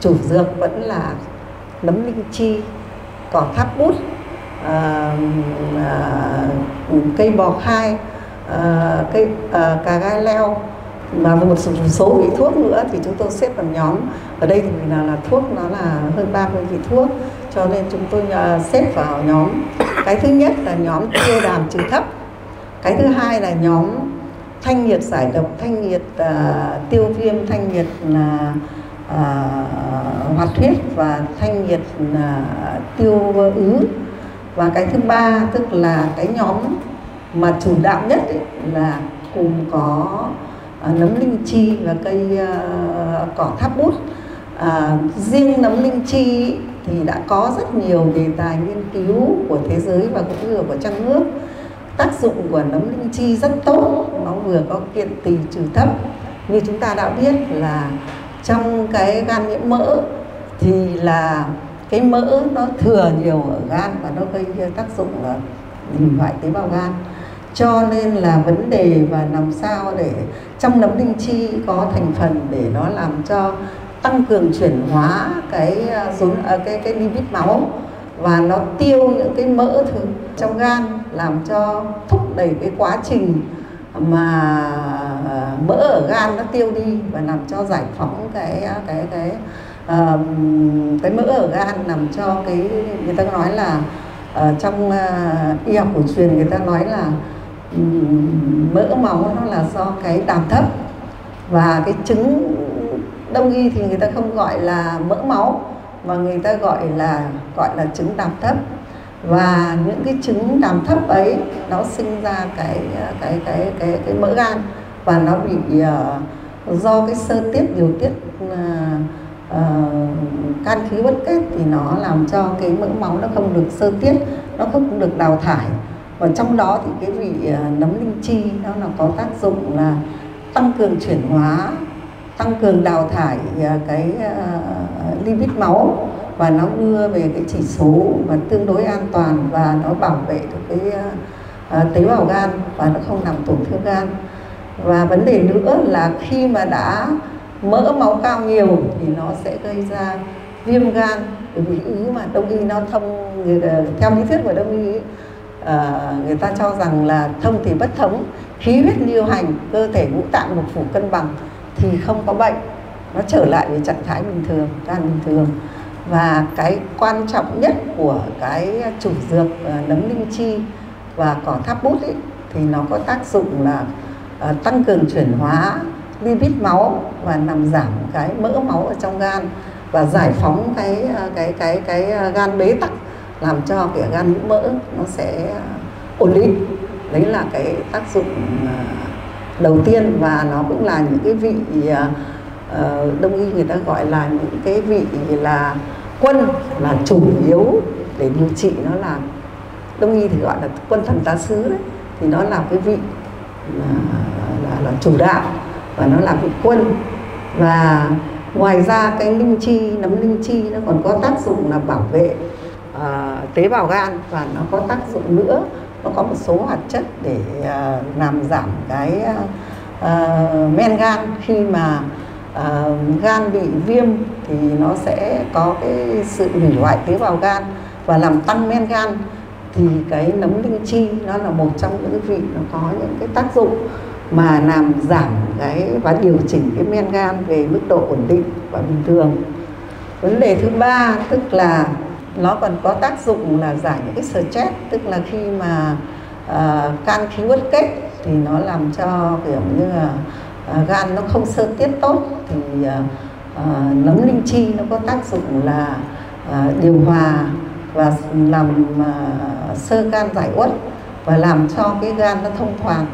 [SPEAKER 4] chủ dược vẫn là nấm linh chi cỏ tháp bút à, à, cây bò khai à, cây à, cà gai leo. Và một số, số vị thuốc nữa thì chúng tôi xếp vào nhóm. Ở đây thì là, là thuốc nó là hơn 30 vị thuốc cho nên chúng tôi uh, xếp vào nhóm. Cái thứ nhất là nhóm tiêu đàm trừ thấp. Cái thứ hai là nhóm thanh nhiệt giải độc thanh nhiệt uh, tiêu viêm thanh nhiệt uh, à, hoạt huyết và thanh nhiệt à, tiêu ứ. Và cái thứ ba tức là cái nhóm mà chủ đạo nhất ấy, là cùng có à, nấm linh chi và cây à, cỏ tháp bút. À, riêng nấm linh chi thì đã có rất nhiều đề tài nghiên cứu của thế giới và cũng như của trong nước. Tác dụng của nấm linh chi rất tốt nó vừa có kiện tỳ trừ thấp. Như chúng ta đã biết là trong cái gan nhiễm mỡ thì là cái mỡ nó thừa nhiều ở gan và nó gây tác dụng là hủy hoại tế bào gan. Cho nên là vấn đề và làm sao để trong nấm linh chi có thành phần để nó làm cho tăng cường chuyển hóa cái à, rốn à, cái cái lipid máu và nó tiêu những cái mỡ thứ trong gan, làm cho thúc đẩy cái quá trình mà ờ, mỡ ở gan nó tiêu đi và làm cho giải phóng cái cái cái uh, cái mỡ ở gan làm cho cái người ta nói là uh, trong uh, y học cổ truyền người ta nói là um, mỡ máu nó là do cái đàm thấp và cái trứng đông y thì người ta không gọi là mỡ máu mà người ta gọi là gọi là trứng đàm thấp và những cái trứng đàm thấp ấy nó sinh ra cái cái cái cái cái mỡ gan. Và nó bị uh, do cái sơ tiết điều tiết uh, uh, can khí bất kết thì nó làm cho cái mỡ máu nó không được sơ tiết nó không được đào thải. Và trong đó thì cái vị uh, nấm linh chi nó là có tác dụng là tăng cường chuyển hóa tăng cường đào thải cái uh, lipid máu và nó đưa về cái chỉ số và tương đối an toàn và nó bảo vệ được cái uh, tế bào gan và nó không làm tổn thương gan. Và vấn đề nữa là khi mà đã mỡ máu cao nhiều thì nó sẽ gây ra viêm gan. Bởi vì ứ mà đông y nó thông ờ, theo lý thuyết của đông y à, người ta cho rằng là thông thì bất thống khí huyết lưu hành cơ thể ngũ tạng lục phủ cân bằng thì không có bệnh. Nó trở lại về trạng thái bình thường gan bình thường và cái quan trọng nhất của cái chủ dược ờ, nấm linh chi và cỏ tháp bút ấy, thì nó có tác dụng là uh, tăng cường chuyển hóa lipid máu và làm giảm cái mỡ máu ở trong gan và giải phóng cái ờ, cái cái cái gan bế tắc làm cho cái gan nhiễm mỡ nó sẽ ổn định. Đấy là cái tác dụng đầu tiên và nó cũng là những cái vị Ờ, đông y người ta gọi là những cái vị là quân là chủ yếu để điều trị nó là đông y thì gọi là quân thần tá sứ đấy. Thì nó là cái vị là, là, là chủ đạo và nó là vị quân. Và ngoài ra cái linh chi nấm linh chi nó còn có tác dụng là bảo vệ uh, tế bào gan và nó có tác dụng nữa. Nó có một số hoạt chất để uh, làm giảm cái uh, men gan khi mà à, gan bị viêm thì nó sẽ có cái sự hủy hoại tế bào gan và làm tăng men gan. Thì cái nấm linh chi nó là một trong những vị nó có những cái tác dụng mà làm giảm cái và điều chỉnh cái men gan về mức độ ổn định và bình thường. Vấn đề thứ ba tức là nó còn có tác dụng là giải những cái stress tức là khi mà uh, can khí uất kết thì nó làm cho kiểu như À, gan nó không sơ tiết tốt thì uh, nấm linh chi nó có tác dụng là uh, điều hòa và làm uh, sơ gan giải uất và làm cho cái gan nó thông thoáng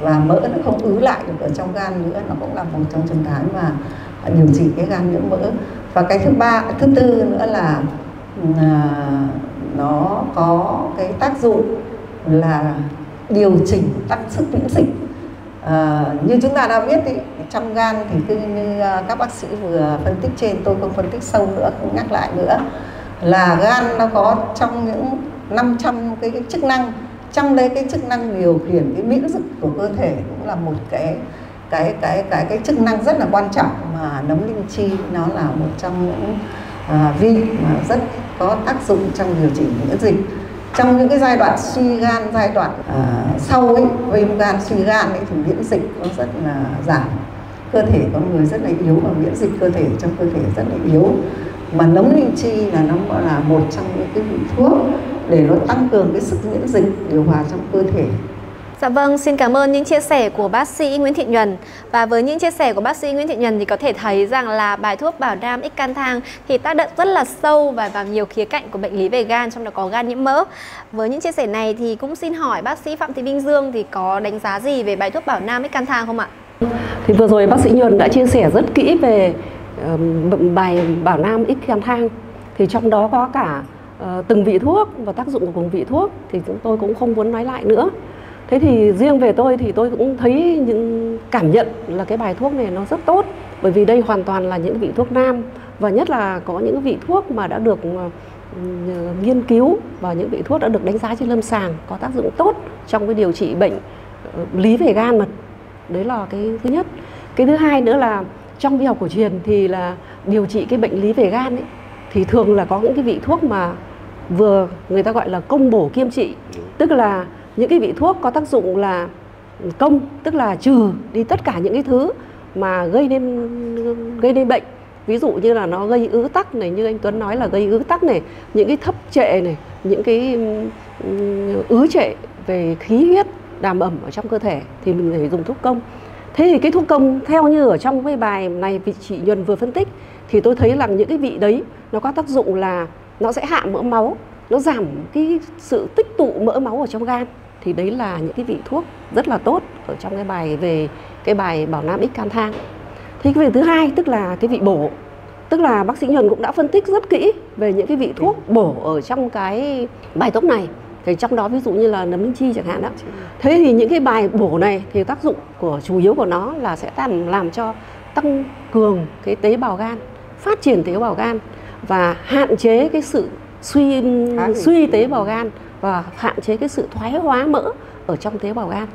[SPEAKER 4] và mỡ nó không ứ lại được ở trong gan nữa. Nó cũng là một trong trạng thái mà điều trị cái gan nhiễm mỡ. Và cái thứ ba thứ tư nữa là à, nó có cái tác dụng là điều chỉnh tăng sức miễn dịch à, như chúng ta đã biết ý, trong gan thì cứ như ờ, các bác sĩ vừa phân tích trên tôi không phân tích sâu nữa không nhắc lại nữa là gan nó có trong những 500 cái, cái chức năng. Trong đấy cái chức năng điều khiển cái miễn dịch của cơ thể cũng là một cái cái cái cái cái chức năng rất là quan trọng mà nấm linh chi nó là một trong những uh, vi mà rất có tác dụng trong điều chỉnh miễn dịch trong những cái giai đoạn suy gan giai đoạn uh, sau ấy viêm gan suy gan ấy thì miễn dịch nó rất là giảm. Cơ thể con người rất là yếu và miễn dịch cơ thể trong cơ thể rất là yếu. Mà nấm linh chi là nó gọi là một trong những cái vị thuốc để nó tăng cường cái sức miễn dịch điều hòa trong cơ thể.
[SPEAKER 1] Dạ vâng, xin cảm ơn những chia sẻ của bác sĩ Nguyễn Thị Nhuần. Và với những chia sẻ của bác sĩ Nguyễn Thị Nhuần thì có thể thấy rằng là bài thuốc bảo nam ích can thang thì tác động rất là sâu và vào nhiều khía cạnh của bệnh lý về gan trong đó có gan nhiễm mỡ. Với những chia sẻ này thì cũng xin hỏi bác sĩ Phạm Thị Vinh Dương thì có đánh giá gì về bài thuốc bảo nam ích can thang không ạ?
[SPEAKER 3] Thì vừa rồi bác sĩ Nhuần đã chia sẻ rất kỹ về uh, bài bảo nam ích can thang. Thì trong đó có cả uh, từng vị thuốc và tác dụng của từng vị thuốc thì chúng tôi cũng không muốn nói lại nữa thế thì riêng về tôi thì tôi cũng thấy những cảm nhận là cái bài thuốc này nó rất tốt bởi vì đây hoàn toàn là những vị thuốc nam và nhất là có những vị thuốc mà đã được uh, nghiên cứu và những vị thuốc đã được đánh giá trên lâm sàng có tác dụng tốt trong cái điều trị bệnh uh, lý về gan mà. Đấy là cái thứ nhất. Cái thứ hai nữa là trong y học cổ truyền thì là điều trị cái bệnh lý về gan ấy thì thường là có những cái vị thuốc mà vừa người ta gọi là công bổ kiêm trị tức là những cái vị thuốc có tác dụng là công, tức là trừ đi tất cả những cái thứ mà gây nên gây nên bệnh. Ví dụ như là nó gây ứ tắc này, như anh Tuấn nói là gây ứ tắc này, những cái thấp trệ này, những cái ứ trệ về khí huyết, đàm ẩm ở trong cơ thể thì mình phải dùng thuốc công. Thế thì cái thuốc công theo như ở trong cái bài này vị chị nhuần vừa phân tích thì tôi thấy rằng những cái vị đấy nó có tác dụng là nó sẽ hạ mỡ máu, nó giảm cái sự tích tụ mỡ máu ở trong gan thì đấy là những cái vị thuốc rất là tốt ở trong cái bài về cái bài bảo nam x can thang. Thì cái vị thứ hai tức là cái vị bổ tức là bác sĩ nhuần cũng đã phân tích rất kỹ về những cái vị thuốc bổ ở trong cái bài thuốc này. Thì trong đó ví dụ như là nấm linh chi chẳng hạn đó. Thế thì những cái bài bổ này thì tác dụng của chủ yếu của nó là sẽ làm làm cho tăng cường cái tế bào gan phát triển tế bào gan và hạn chế cái sự suy suy tế bào gan và hạn chế cái sự thoái hóa mỡ ở trong tế bào gan.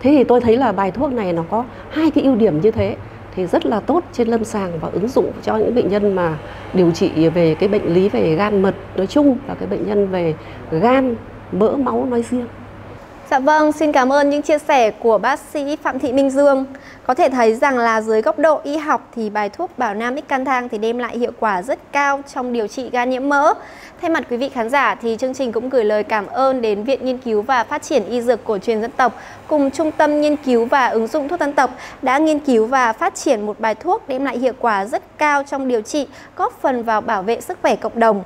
[SPEAKER 3] Thế thì tôi thấy là bài thuốc này nó có hai cái ưu điểm như thế. Thì rất là tốt trên lâm sàng và ứng dụng cho những bệnh nhân mà điều trị về cái bệnh lý về gan mật nói chung và cái bệnh nhân về gan, mỡ, máu nói riêng.
[SPEAKER 1] Dạ vâng, xin cảm ơn những chia sẻ của bác sĩ Phạm Thị Minh Dương. Có thể thấy rằng là dưới góc độ y học thì bài thuốc bảo nam ích can thang thì đem lại hiệu quả rất cao trong điều trị gan nhiễm mỡ. Thay mặt quý vị khán giả thì chương trình cũng gửi lời cảm ơn đến Viện Nghiên cứu và Phát triển Y Dược Cổ truyền Dân tộc cùng Trung tâm Nghiên cứu và Ứng dụng Thuốc Dân tộc đã nghiên cứu và phát triển một bài thuốc đem lại hiệu quả rất cao trong điều trị, góp phần vào bảo vệ sức khỏe cộng đồng.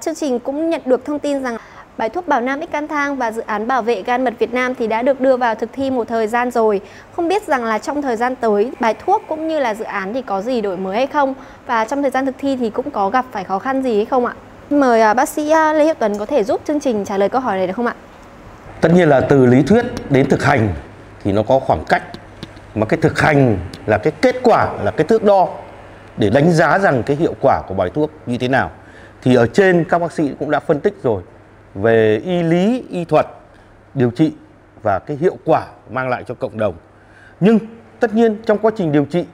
[SPEAKER 1] Chương trình cũng nhận được thông tin rằng Bài thuốc bảo nam ích can thang và dự án bảo vệ gan mật Việt Nam thì đã được đưa vào thực thi một thời gian rồi. Không biết rằng là trong thời gian tới, bài thuốc cũng như là dự án thì có gì đổi mới hay không và trong thời gian thực thi thì cũng có gặp phải khó khăn gì hay không ạ? Mời à, bác sĩ à, Lê Hiệu Tuấn có thể giúp chương trình trả lời câu hỏi này được không ạ?
[SPEAKER 2] Tất nhiên là từ lý thuyết đến thực hành thì nó có khoảng cách mà cái thực hành là cái kết quả, là cái thước đo để đánh giá rằng cái hiệu quả của bài thuốc như thế nào thì ở trên các bác sĩ cũng đã phân tích rồi về y lý, y thuật, điều trị và cái hiệu quả mang lại cho cộng đồng. Nhưng tất nhiên trong quá trình điều trị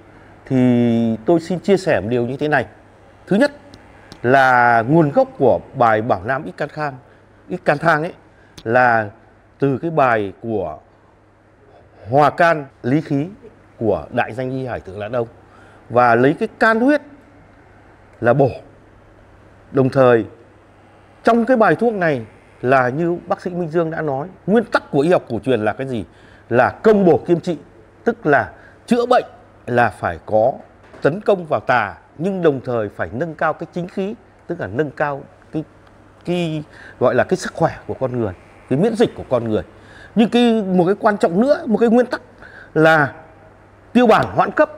[SPEAKER 2] thì tôi xin chia sẻ một điều như thế này. Thứ nhất là nguồn gốc của bài Bảo Nam Ít Can Khang, Ít Can Thang ấy là từ cái bài của Hòa Can Lý Khí của đại danh y Hải Thượng Lãn đông và lấy cái can huyết là bổ. Đồng thời trong cái bài thuốc này là như bác sĩ Minh Dương đã nói, nguyên tắc của y học cổ truyền là cái gì? Là công bổ kiêm trị, tức là chữa bệnh là phải có tấn công vào tà, nhưng đồng thời phải nâng cao cái chính khí, tức là nâng cao cái cái gọi là cái sức khỏe của con người, cái miễn dịch của con người. Nhưng cái, một cái quan trọng nữa, một cái nguyên tắc là tiêu bản hoãn cấp.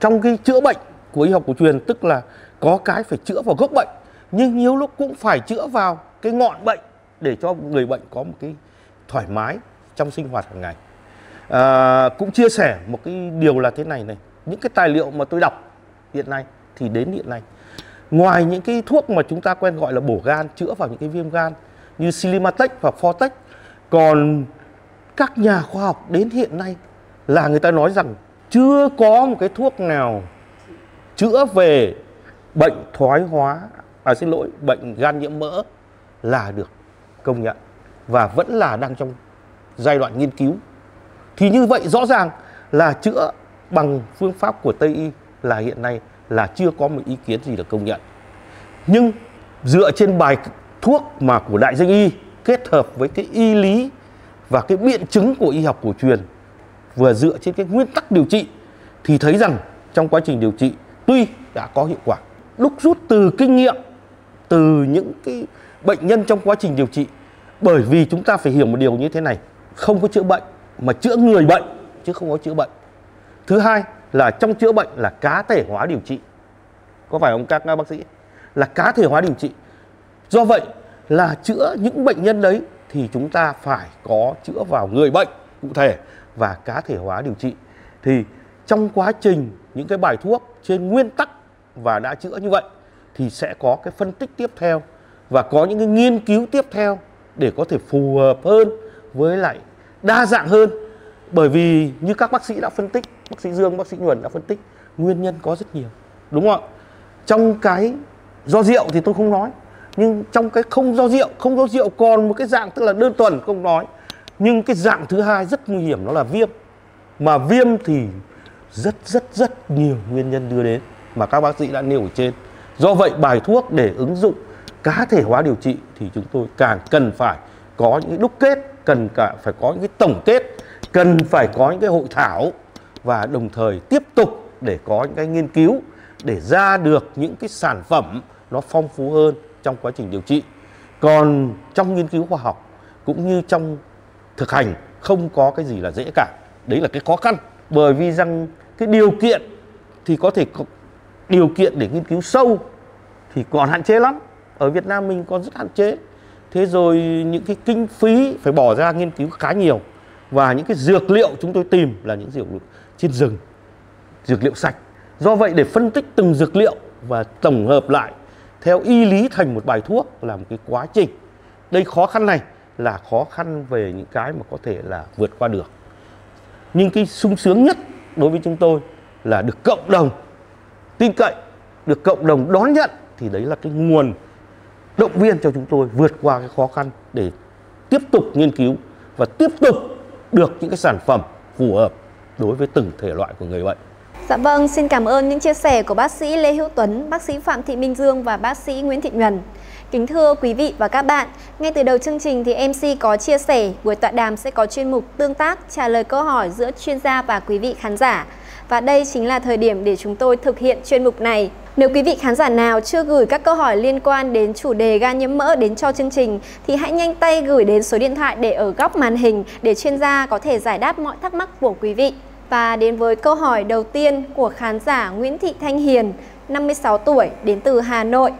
[SPEAKER 2] Trong cái chữa bệnh của y học cổ truyền, tức là có cái phải chữa vào gốc bệnh nhưng nhiều lúc cũng phải chữa vào cái ngọn bệnh để cho người bệnh có một cái thoải mái trong sinh hoạt hàng ngày. À, cũng chia sẻ một cái điều là thế này này. Những cái tài liệu mà tôi đọc hiện nay thì đến hiện nay ngoài những cái thuốc mà chúng ta quen gọi là bổ gan chữa vào những cái viêm gan như Silimatech và Fortech còn các nhà khoa học đến hiện nay là người ta nói rằng chưa có một cái thuốc nào chữa về bệnh thoái hóa à xin lỗi, bệnh gan nhiễm mỡ là được công nhận và vẫn là đang trong giai đoạn nghiên cứu. Thì như vậy rõ ràng là chữa bằng phương pháp của Tây y là hiện nay là chưa có một ý kiến gì được công nhận. Nhưng dựa trên bài thuốc mà của đại danh y kết hợp với cái y lý và cái biện chứng của y học cổ truyền vừa dựa trên cái nguyên tắc điều trị thì thấy rằng trong quá trình điều trị tuy đã có hiệu quả, đúc rút từ kinh nghiệm từ những cái bệnh nhân trong quá trình điều trị. Bởi vì chúng ta phải hiểu một điều như thế này, không có chữa bệnh mà chữa người bệnh, chứ không có chữa bệnh. Thứ hai là trong chữa bệnh là cá thể hóa điều trị. Có phải không các bác sĩ? Là cá thể hóa điều trị. Do vậy là chữa những bệnh nhân đấy thì chúng ta phải có chữa vào người bệnh cụ thể và cá thể hóa điều trị. Thì trong quá trình những cái bài thuốc trên nguyên tắc và đã chữa như vậy thì sẽ có cái phân tích tiếp theo và có những cái nghiên cứu tiếp theo để có thể phù hợp hơn với lại đa dạng hơn. Bởi vì như các bác sĩ đã phân tích, bác sĩ Dương, bác sĩ Nhuần đã phân tích, nguyên nhân có rất nhiều, đúng không ạ? Trong cái do rượu thì tôi không nói, nhưng trong cái không do rượu, không do rượu còn một cái dạng tức là đơn thuần không nói. Nhưng cái dạng thứ hai rất nguy hiểm, nó là viêm. Mà viêm thì rất rất rất nhiều nguyên nhân đưa đến mà các bác sĩ đã nêu ở trên do vậy, bài thuốc để ứng dụng cá thể hóa điều trị thì chúng tôi càng cần phải có những đúc kết, cần cả phải có những cái tổng kết, cần phải có những cái hội thảo và đồng thời tiếp tục để có những cái nghiên cứu để ra được những cái sản phẩm nó phong phú hơn trong quá trình điều trị. Còn trong nghiên cứu khoa học cũng như trong thực hành không có cái gì là dễ cả. Đấy là cái khó khăn. Bởi vì rằng cái điều kiện thì có thể điều kiện để nghiên cứu sâu thì còn hạn chế lắm ở Việt Nam mình còn rất hạn chế thế rồi những cái kinh phí phải bỏ ra nghiên cứu khá nhiều và những cái dược liệu chúng tôi tìm là những dược liệu trên rừng dược liệu sạch. Do vậy để phân tích từng dược liệu và tổng hợp lại theo y lý thành một bài thuốc là một cái quá trình. Đây khó khăn này là khó khăn về những cái mà có thể là vượt qua được. Nhưng cái sung sướng nhất đối với chúng tôi là được cộng đồng tin cậy, được cộng đồng đón nhận thì đấy là cái nguồn động viên cho chúng tôi vượt qua cái khó khăn để tiếp tục nghiên cứu và tiếp tục được những cái sản phẩm phù hợp đối với từng thể loại của người bệnh.
[SPEAKER 1] Dạ vâng, xin cảm ơn những chia sẻ của bác sĩ Lê Hữu Tuấn, bác sĩ Phạm Thị Minh Dương và bác sĩ Nguyễn Thị Nhuần. Kính thưa quý vị và các bạn, ngay từ đầu chương trình thì MC có chia sẻ buổi tọa đàm sẽ có chuyên mục tương tác trả lời câu hỏi giữa chuyên gia và quý vị khán giả. Và đây chính là thời điểm để chúng tôi thực hiện chuyên mục này. Nếu quý vị khán giả nào chưa gửi các câu hỏi liên quan đến chủ đề gan nhiễm mỡ đến cho chương trình thì hãy nhanh tay gửi đến số điện thoại để ở góc màn hình để chuyên gia có thể giải đáp mọi thắc mắc của quý vị. Và đến với câu hỏi đầu tiên của khán giả Nguyễn Thị Thanh Hiền, 56 tuổi, đến từ Hà Nội.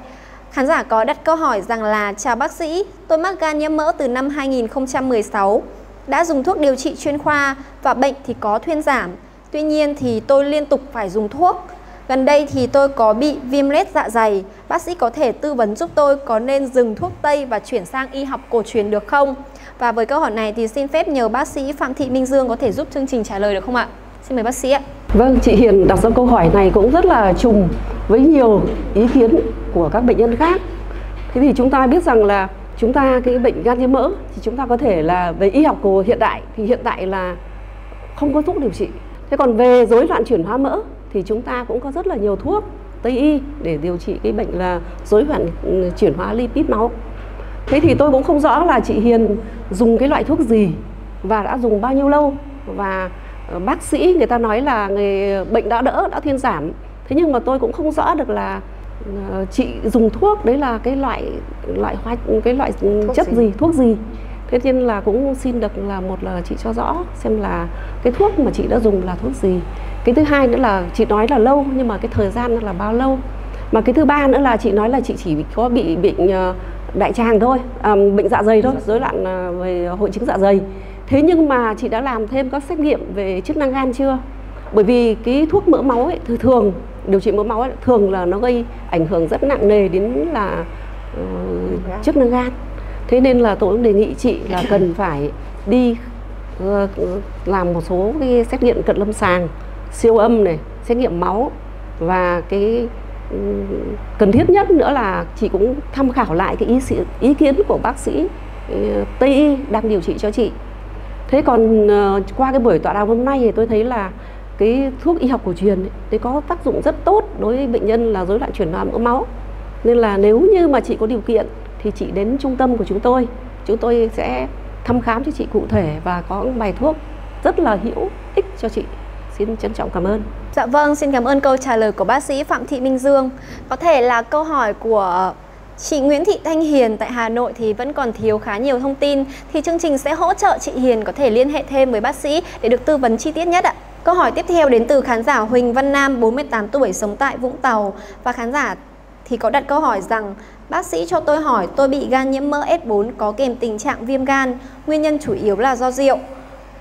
[SPEAKER 1] Khán giả có đặt câu hỏi rằng là Chào bác sĩ, tôi mắc gan nhiễm mỡ từ năm 2016 Đã dùng thuốc điều trị chuyên khoa và bệnh thì có thuyên giảm Tuy nhiên thì tôi liên tục phải dùng thuốc Gần đây thì tôi có bị viêm lết dạ dày Bác sĩ có thể tư vấn giúp tôi có nên dừng thuốc Tây và chuyển sang y học cổ truyền được không? Và với câu hỏi này thì xin phép nhờ bác sĩ Phạm Thị Minh Dương có thể giúp chương trình trả lời được không ạ? Xin mời bác sĩ ạ.
[SPEAKER 3] Vâng, chị Hiền đặt ra câu hỏi này cũng rất là trùng với nhiều ý kiến của các bệnh nhân khác. Thế thì chúng ta biết rằng là chúng ta cái bệnh gan nhiễm mỡ thì chúng ta có thể là về y học cổ hiện đại thì hiện tại là không có thuốc điều trị. Thế còn về rối loạn chuyển hóa mỡ thì chúng ta cũng có rất là nhiều thuốc Tây y để điều trị cái bệnh là rối loạn ừ, chuyển hóa lipid máu. Thế thì tôi cũng không rõ là chị Hiền dùng cái loại thuốc gì và đã dùng bao nhiêu lâu và Ờ, bác sĩ người ta nói là người bệnh đã đỡ đã thuyên giảm thế nhưng mà tôi cũng không rõ được là uh, chị dùng thuốc đấy là cái loại loại hoa cái loại thuốc chất gì? gì thuốc gì thế nên là cũng xin được là một là chị cho rõ xem là cái thuốc mà chị đã dùng là thuốc gì. Cái thứ hai nữa là chị nói là lâu nhưng mà cái thời gian là bao lâu. Mà cái thứ ba nữa là chị nói là chị chỉ có bị bệnh ờ, đại tràng thôi à, bệnh dạ dày thôi rối loạn à, về hội chứng dạ dày. Thế nhưng mà chị đã làm thêm các xét nghiệm về chức năng gan chưa? Bởi vì cái thuốc mỡ máu ấy thường thường điều trị mỡ máu ấy, thường là nó gây ảnh hưởng rất nặng nề đến là uh, chức năng gan thế nên là tôi cũng đề nghị chị là cần phải đi uh, làm một số cái xét nghiệm cận lâm sàng siêu âm này xét nghiệm máu và cái cần thiết nhất nữa là chị cũng tham khảo lại cái ý, ý kiến của bác sĩ uh, Tây y đang điều trị cho chị. Thế còn uh, qua cái buổi tọa đàm hôm nay thì tôi thấy là cái thuốc y học cổ truyền thì có tác dụng rất tốt đối với bệnh nhân là rối loạn chuyển hóa mỡ máu. Nên là nếu như mà chị có điều kiện thì chị đến trung tâm của chúng tôi. Chúng tôi sẽ thăm khám cho chị cụ thể và có bài thuốc rất là hữu ích cho chị. Xin trân trọng cảm ơn.
[SPEAKER 1] Dạ vâng, xin cảm ơn câu trả lời của bác sĩ Phạm Thị Minh Dương. Có thể là câu hỏi của Chị Nguyễn Thị Thanh Hiền tại Hà Nội thì vẫn còn thiếu khá nhiều thông tin. Thì chương trình sẽ hỗ trợ chị Hiền có thể liên hệ thêm với bác sĩ để được tư vấn chi tiết nhất ạ. Câu hỏi tiếp theo đến từ khán giả Huỳnh Văn Nam 48 tuổi sống tại Vũng Tàu. Và khán giả thì có đặt câu hỏi rằng Bác sĩ cho tôi hỏi tôi bị gan nhiễm mỡ S4 có kèm tình trạng viêm gan, nguyên nhân chủ yếu là do rượu.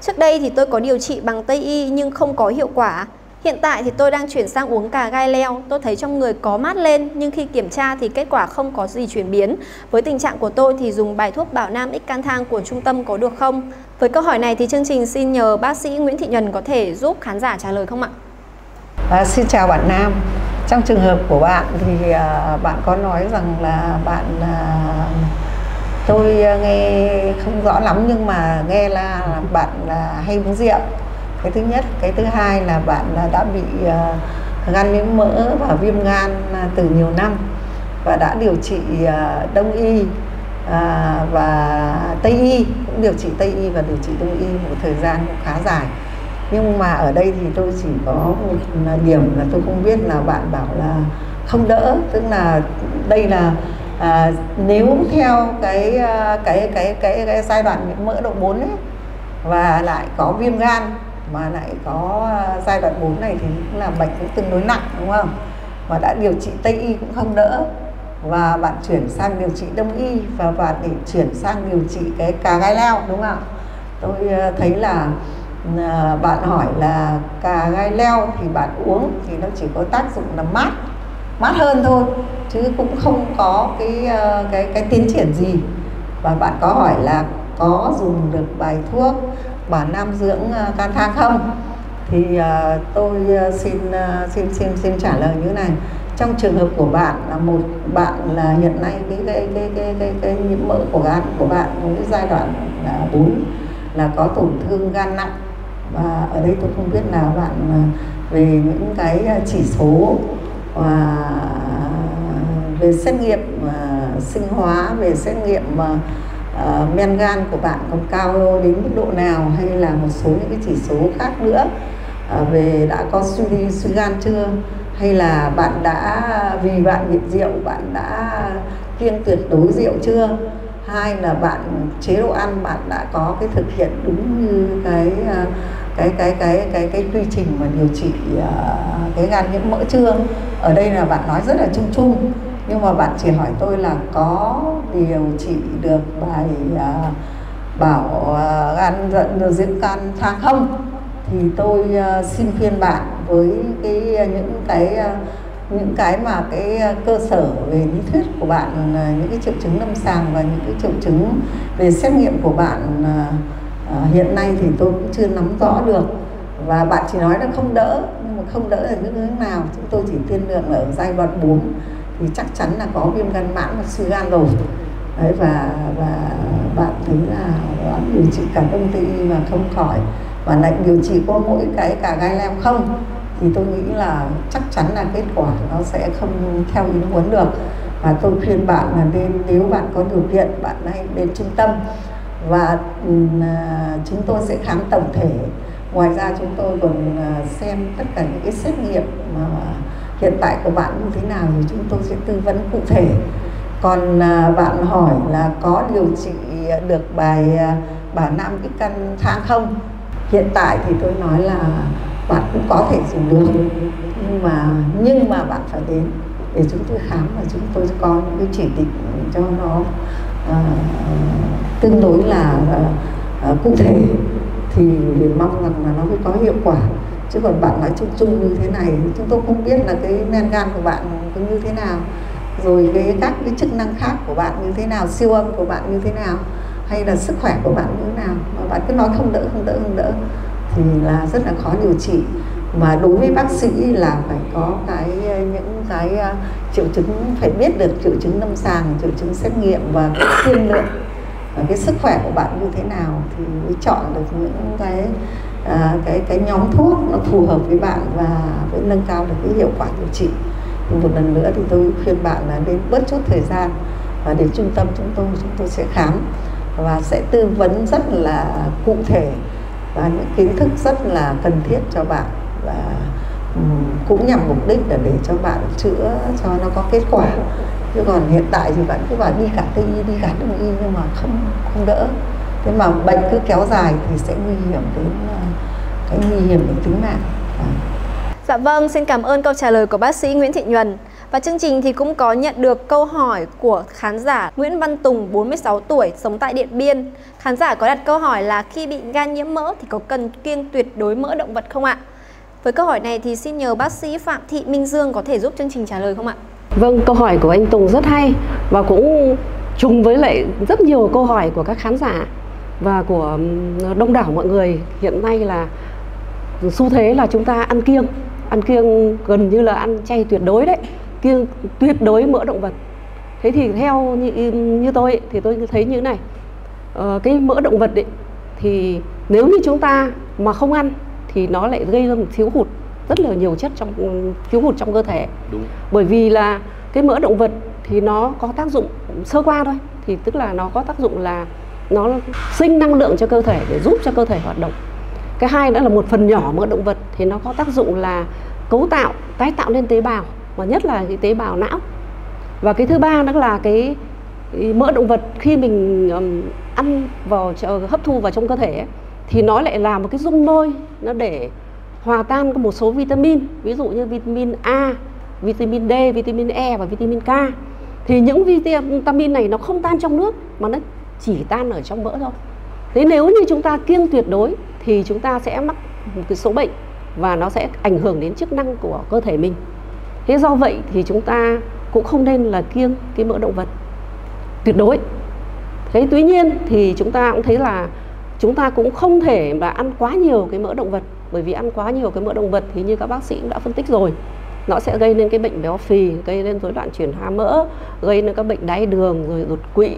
[SPEAKER 1] Trước đây thì tôi có điều trị bằng Tây y nhưng không có hiệu quả. Hiện tại thì tôi đang chuyển sang uống cà gai leo, tôi thấy trong người có mát lên nhưng khi kiểm tra thì kết quả không có gì chuyển biến. Với tình trạng của tôi thì dùng bài thuốc Bảo Nam X can thang của trung tâm có được không? Với câu hỏi này thì chương trình xin nhờ bác sĩ Nguyễn Thị Nhuần có thể giúp khán giả trả lời không ạ?
[SPEAKER 4] À, xin chào bạn Nam. Trong trường hợp của bạn thì à, bạn có nói rằng là bạn à, tôi à, nghe không rõ lắm nhưng mà nghe là bạn là hay uống rượu. Cái thứ nhất. Cái thứ hai là bạn đã bị gan nhiễm mỡ và viêm gan từ nhiều năm và đã điều trị đông y và tây y, cũng điều trị tây y và điều trị đông y một thời gian cũng khá dài nhưng mà ở đây thì tôi chỉ có một điểm là tôi không biết là bạn bảo là không đỡ. Tức là đây là à, nếu theo cái à, cái cái cái, cái giai đoạn nhiễm mỡ độ 4 ấy và lại có viêm gan mà lại có à, giai đoạn 4 này thì cũng là bệnh cũng tương đối nặng đúng không? Và đã điều trị tây y cũng không đỡ. Và bạn chuyển sang điều trị đông y và và để chuyển sang điều trị cái cà gai leo đúng không? Tôi à, thấy là à, bạn hỏi là cà gai leo thì bạn uống thì nó chỉ có tác dụng là mát mát hơn thôi chứ cũng không có cái ờ, cái cái tiến triển gì. Và bạn có hỏi là có dùng được bài thuốc bản nam dưỡng ờ, can thang không? Thì uh, tôi xin uh, xin xin xin trả lời như này. Trong trường hợp của bạn là một bạn là hiện nay cái cái cái cái cái, cái nhiễm mỡ của gan của bạn trong cái giai đoạn là 4 là có tổn thương gan nặng và ở đây tôi không biết là bạn à, về những cái à, chỉ số và à, về xét nghiệm sinh hóa về xét nghiệm uh, men gan của bạn còn cao đến mức độ nào hay là một số những cái chỉ số khác nữa uh, về đã có suy đi suy gan chưa? Hay là bạn đã vì bạn nghiện rượu bạn đã kiêng tuyệt đối rượu chưa? Hai là bạn chế độ ăn bạn đã có cái thực hiện đúng như cái cái cái cái cái cái quy trình mà điều trị uh, cái gan nhiễm mỡ chưa ở đây là bạn nói rất là chung chung nhưng mà bạn chỉ hỏi tôi là có điều trị được bài uh, bảo uh, gan giận diễn can thang không? Thì tôi uh, xin khuyên bạn với cái những cái uh, những cái mà cái cơ sở về lý thuyết của bạn những cái triệu chứng lâm sàng và những cái triệu chứng về xét nghiệm của bạn à, hiện nay thì tôi cũng chưa nắm rõ được. Và bạn chỉ nói là không đỡ nhưng mà không đỡ là những hướng nào. Chúng tôi chỉ tiên lượng ở giai đoạn 4 thì chắc chắn là có viêm gan mãn và suy gan rồi. Đấy và và bạn thấy là bạn điều trị cả đông tây y mà không khỏi. Và lại điều trị có mỗi cái cả gai lem không thì tôi nghĩ là chắc chắn là kết quả nó sẽ không theo ý muốn được. Và tôi khuyên bạn là nên nếu bạn có điều kiện bạn hãy đến trung tâm và ừ, à, chúng tôi sẽ khám tổng thể. Ngoài ra chúng tôi còn à, xem tất cả những cái xét nghiệm mà hiện tại của bạn như thế nào thì chúng tôi sẽ tư vấn cụ thể. Còn à, bạn hỏi là có điều trị được bài bà nam cái căn thang không? Hiện tại thì tôi nói là bạn cũng có thể dùng được. Nhưng mà nhưng mà bạn phải đến để chúng tôi khám và chúng tôi có những cái chỉ định cho nó uh, tương đối là uh, cụ thể. Thì mong rằng là nó mới có hiệu quả. Chứ còn bạn nói chung chung như thế này chúng tôi không biết là cái men gan của bạn có như thế nào rồi cái các cái chức năng khác của bạn như thế nào siêu âm của bạn như thế nào hay là sức khỏe của bạn như thế nào mà bạn cứ nói không đỡ không đỡ không đỡ thì là rất là khó điều trị mà đối với bác sĩ là phải có cái ờ, những cái ờ, triệu chứng phải biết được triệu chứng lâm sàng triệu chứng xét nghiệm và tiên lượng và cái sức khỏe của bạn như thế nào thì mới chọn được những cái à, cái cái nhóm thuốc nó phù hợp với bạn và mới nâng cao được cái hiệu quả điều trị. Thì một lần nữa thì tôi khuyên bạn là nên bớt chút thời gian và đến trung tâm chúng tôi chúng tôi sẽ khám và sẽ tư vấn rất là cụ thể và những kiến thức rất là cần thiết cho bạn và cũng nhằm mục đích là để cho bạn chữa cho nó có kết quả chứ còn hiện tại thì bạn cứ bảo đi cả tây y đi cả đông y nhưng mà không không đỡ thế mà bệnh cứ kéo dài thì sẽ nguy hiểm đến ờ, cái nguy hiểm đến tính mạng à.
[SPEAKER 1] Dạ vâng, xin cảm ơn câu trả lời của bác sĩ Nguyễn Thị Nhuần. Và chương trình thì cũng có nhận được câu hỏi của khán giả Nguyễn Văn Tùng, 46 tuổi, sống tại Điện Biên. Khán giả có đặt câu hỏi là khi bị gan nhiễm mỡ thì có cần kiêng tuyệt đối mỡ động vật không ạ? Với câu hỏi này thì xin nhờ bác sĩ Phạm Thị Minh Dương có thể giúp chương trình trả lời không ạ?
[SPEAKER 3] Vâng, câu hỏi của anh Tùng rất hay và cũng trùng với lại rất nhiều câu hỏi của các khán giả và của đông đảo mọi người hiện nay là xu thế là chúng ta ăn kiêng ăn kiêng gần như là ăn chay tuyệt đối đấy kiêng tuyệt đối mỡ động vật thế thì theo như, như tôi thì tôi thấy như thế này ờ, cái mỡ động vật ấy, thì nếu như chúng ta mà không ăn thì nó lại gây ra một thiếu hụt rất là nhiều chất trong thiếu hụt trong cơ thể. Đúng. bởi vì là cái mỡ động vật thì nó có tác dụng sơ qua thôi thì tức là nó có tác dụng là nó sinh năng lượng cho cơ thể để giúp cho cơ thể hoạt động. Cái hai nữa là một phần nhỏ mỡ động vật thì nó có tác dụng là cấu tạo tái tạo lên tế bào và nhất là cái tế bào não. Và cái thứ ba đó là cái mỡ động vật khi mình um, ăn vào hấp thu vào trong cơ thể ấy, thì nó lại là một cái dung môi nó để hòa tan một số vitamin ví dụ như vitamin A, vitamin D, vitamin E và vitamin K. Thì những vitamin này nó không tan trong nước mà nó chỉ tan ở trong mỡ thôi. Thế nếu như chúng ta kiêng tuyệt đối thì chúng ta sẽ mắc một cái số bệnh và nó sẽ ảnh hưởng đến chức năng của cơ thể mình. Thế do vậy thì chúng ta cũng không nên là kiêng cái mỡ động vật tuyệt đối. Thế tuy nhiên thì chúng ta cũng thấy là chúng ta cũng không thể mà ăn quá nhiều cái mỡ động vật, bởi vì ăn quá nhiều cái mỡ động vật thì như các bác sĩ cũng đã phân tích rồi, nó sẽ gây nên cái bệnh béo phì, gây nên rối loạn chuyển hóa mỡ, gây nên các bệnh đái đường, rồi đột quỵ,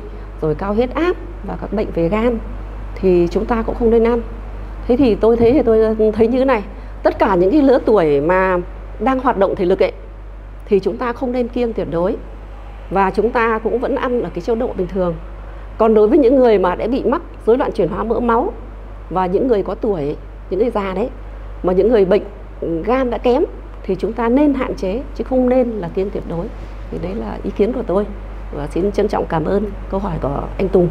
[SPEAKER 3] rồi cao huyết áp và các bệnh về gan. Thì chúng ta cũng không nên ăn. Thế thì tôi thấy thì tôi thấy như thế này, tất cả những cái lứa tuổi mà đang hoạt động thể lực ấy, thì chúng ta không nên kiêng tuyệt đối. Và chúng ta cũng vẫn ăn ở cái chế độ bình thường còn đối với những người mà đã bị mắc rối loạn chuyển hóa mỡ máu và những người có tuổi những người già đấy mà những người bệnh ừ, gan đã kém thì chúng ta nên hạn chế chứ không nên là kiêng tuyệt đối thì đấy là ý kiến của tôi và xin trân trọng cảm ơn câu hỏi của anh Tùng.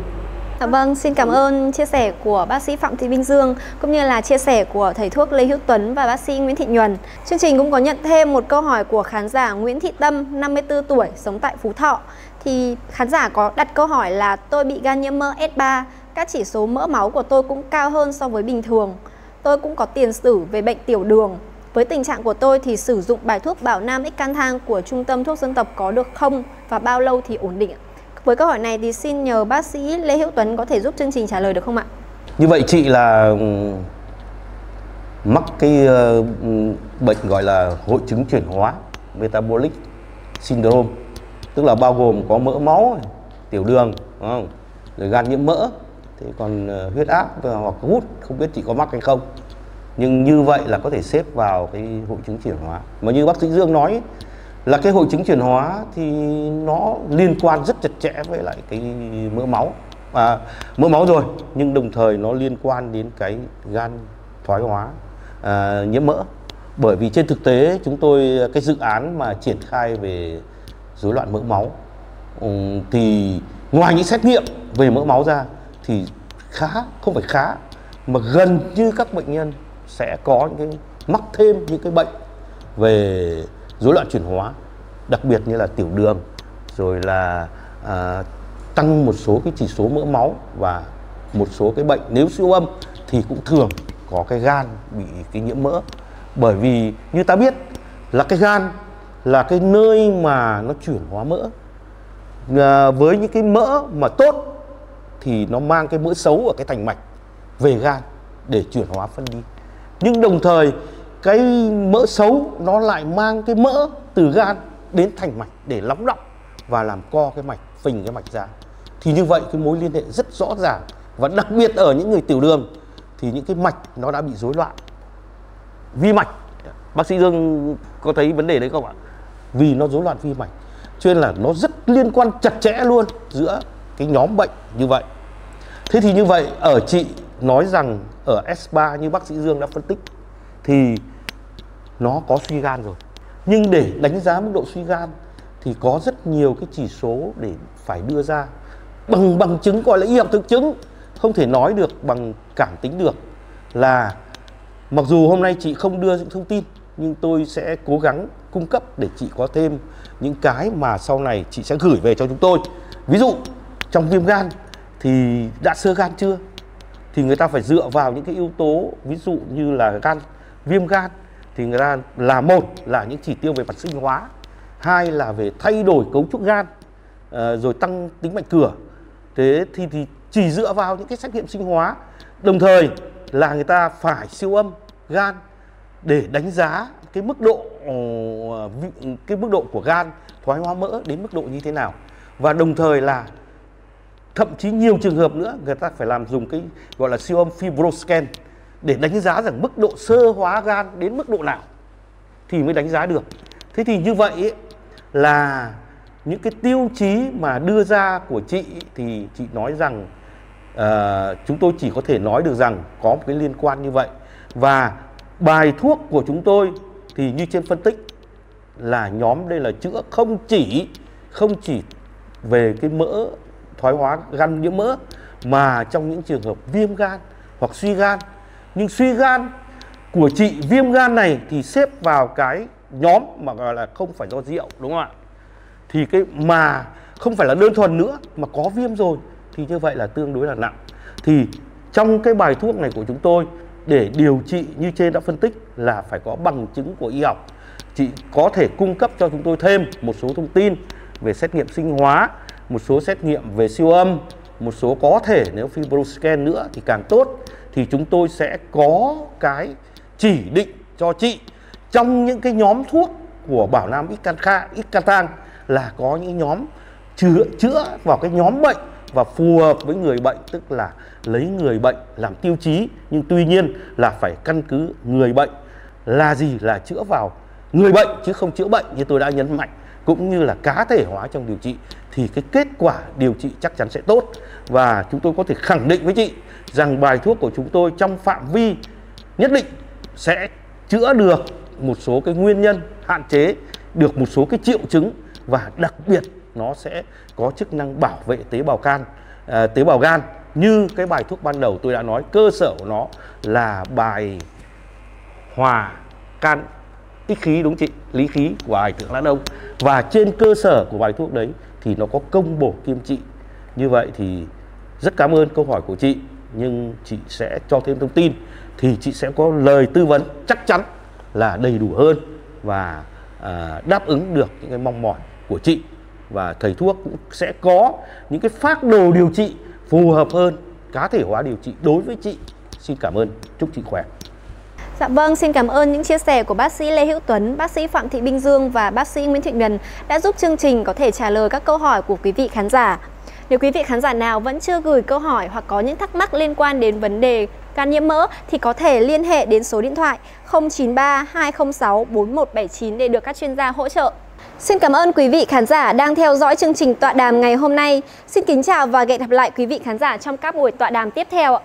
[SPEAKER 1] Dạ vâng, xin cảm ơn chia sẻ của bác sĩ Phạm Thị Vinh Dương cũng như là chia sẻ của thầy thuốc Lê Hữu Tuấn và bác sĩ Nguyễn Thị Nhuần. Chương trình cũng có nhận thêm một câu hỏi của khán giả Nguyễn Thị Tâm, 54 tuổi, sống tại Phú Thọ. Thì khán giả có đặt câu hỏi là tôi bị gan nhiễm mỡ S3, các chỉ số mỡ máu của tôi cũng cao hơn so với bình thường. Tôi cũng có tiền sử về bệnh tiểu đường. Với tình trạng của tôi thì sử dụng bài thuốc Bảo Nam X can thang của Trung tâm Thuốc Dân tộc có được không và bao lâu thì ổn định? Với câu hỏi này thì xin nhờ bác sĩ Lê Hữu Tuấn có thể giúp chương trình trả lời được không ạ?
[SPEAKER 2] Như vậy chị là ừ, mắc cái ờ, ừ, bệnh gọi là hội chứng chuyển hóa metabolic syndrome tức là bao gồm có mỡ máu, tiểu đường, đúng không? rồi gan nhiễm mỡ, thế còn ờ, huyết áp hoặc hút không biết chị có mắc hay không. Nhưng như vậy là có thể xếp vào cái hội chứng chuyển hóa. Mà như bác sĩ Dương nói là cái hội chứng chuyển hóa thì nó liên quan rất chặt chẽ với lại cái mỡ máu à, mỡ máu rồi nhưng đồng thời nó liên quan đến cái gan thoái hóa à, nhiễm mỡ bởi vì trên thực tế chúng tôi cái dự án mà triển khai về rối loạn mỡ máu. Ừ, thì ngoài những xét nghiệm về mỡ máu ra thì khá không phải khá mà gần như các bệnh nhân sẽ có những cái mắc thêm những cái bệnh về rối loạn chuyển hóa đặc biệt như là tiểu đường rồi là à, tăng một số cái chỉ số mỡ máu và một số cái bệnh nếu siêu âm thì cũng thường có cái gan bị cái nhiễm mỡ. Bởi vì như ta biết là cái gan là cái nơi mà nó chuyển hóa mỡ. À, với những cái mỡ mà tốt thì nó mang cái mỡ xấu ở cái thành mạch về gan để chuyển hóa phân đi nhưng đồng thời cái mỡ xấu nó lại mang cái mỡ từ gan đến thành mạch để lóng động và làm co cái mạch phình cái mạch ra. Thì như vậy cái mối liên hệ rất rõ ràng và đặc biệt ở những người tiểu đường thì những cái mạch nó đã bị rối loạn. Vi mạch. Bác sĩ dương có thấy vấn đề đấy không ạ? Vì nó rối loạn vi mạch cho nên là nó rất liên quan chặt chẽ luôn giữa cái nhóm bệnh như vậy. Thế thì như vậy, ở chị nói rằng ở S3 như bác sĩ Dương đã phân tích thì nó có suy gan rồi. Nhưng để đánh giá mức độ suy gan thì có rất nhiều cái chỉ số để phải đưa ra. Bằng bằng chứng, gọi là y học thực chứng, không thể nói được bằng cảm tính được là mặc dù hôm nay chị không đưa những thông tin, nhưng tôi sẽ cố gắng cung cấp để chị có thêm những cái mà sau này chị sẽ gửi về cho chúng tôi. Ví dụ, trong viêm gan thì đã sơ gan chưa? Thì người ta phải dựa vào những cái yếu tố, ví dụ như là gan, viêm gan thì người ta là một là những chỉ tiêu về mặt sinh hóa, hai là về thay đổi cấu trúc gan ờ, rồi tăng tính mạch cửa. Thế thì thì chỉ dựa vào những cái xét nghiệm sinh hóa, đồng thời là người ta phải siêu âm gan để đánh giá cái mức độ ừ, cái mức độ của gan thoái hóa mỡ đến mức độ như thế nào? Và đồng thời là thậm chí nhiều trường hợp nữa người ta phải làm dùng cái gọi là siêu âm fibroscan để đánh giá rằng mức độ sơ hóa gan đến mức độ nào thì mới đánh giá được. Thế thì như vậy ấy, là những cái tiêu chí mà đưa ra của chị thì chị nói rằng uh, chúng tôi chỉ có thể nói được rằng có một cái liên quan như vậy. Và bài thuốc của chúng tôi thì như trên phân tích là nhóm đây là chữa không chỉ không chỉ về cái mỡ thoái hóa gan nhiễm mỡ, mà trong những trường hợp viêm gan hoặc suy gan. Nhưng suy gan của chị viêm gan này thì xếp vào cái nhóm mà gọi là không phải do rượu, đúng không ạ? Thì cái mà không phải là đơn thuần nữa, mà có viêm rồi, thì như vậy là tương đối là nặng. Thì trong cái bài thuốc này của chúng tôi để điều trị như trên đã phân tích là phải có bằng chứng của y học. Chị có thể cung cấp cho chúng tôi thêm một số thông tin về xét nghiệm sinh hóa một số xét nghiệm về siêu âm một số có thể nếu fibroscan nữa thì càng tốt. Thì chúng tôi sẽ có cái chỉ định cho chị trong những cái nhóm thuốc của Bảo Nam Icantha, Icantang là có những nhóm chữa chữa vào cái nhóm bệnh và phù hợp với người bệnh, tức là lấy người bệnh làm tiêu chí. Nhưng tuy nhiên là phải căn cứ người bệnh là gì là chữa vào người bệnh chứ không chữa bệnh như tôi đã nhấn mạnh, cũng như là cá thể hóa trong điều trị, thì cái kết quả điều trị chắc chắn sẽ tốt. Và chúng tôi có thể khẳng định với chị rằng bài thuốc của chúng tôi trong phạm vi nhất định sẽ chữa được một số cái nguyên nhân hạn chế, được một số cái triệu chứng và đặc biệt nó sẽ có chức năng bảo vệ tế bào can à, tế bào gan. Như cái bài thuốc ban đầu tôi đã nói cơ sở của nó là bài hòa can ích khí đúng chị? Lý khí của bài thượng lãn ông. Và trên cơ sở của bài thuốc đấy thì nó có công bổ kim trị. Như vậy thì rất cảm ơn câu hỏi của chị nhưng chị sẽ cho thêm thông tin thì chị sẽ có lời tư vấn chắc chắn là đầy đủ hơn và à, đáp ứng được những cái mong mỏi của chị và thầy thuốc cũng sẽ có những cái phác đồ điều trị phù hợp hơn cá thể hóa điều trị đối với chị xin cảm ơn chúc chị khỏe
[SPEAKER 1] Dạ vâng, xin cảm ơn những chia sẻ của bác sĩ Lê Hữu Tuấn, bác sĩ Phạm Thị Bình Dương và bác sĩ Nguyễn Thị Ngân đã giúp chương trình có thể trả lời các câu hỏi của quý vị khán giả. Nếu quý vị khán giả nào vẫn chưa gửi câu hỏi hoặc có những thắc mắc liên quan đến vấn đề gan nhiễm mỡ thì có thể liên hệ đến số điện thoại 093 206 4179 để được các chuyên gia hỗ trợ. Xin cảm ơn quý vị khán giả đang theo dõi chương trình tọa đàm ngày hôm nay. Xin kính chào và hẹn gặp lại quý vị khán giả trong các buổi tọa đàm tiếp theo ạ.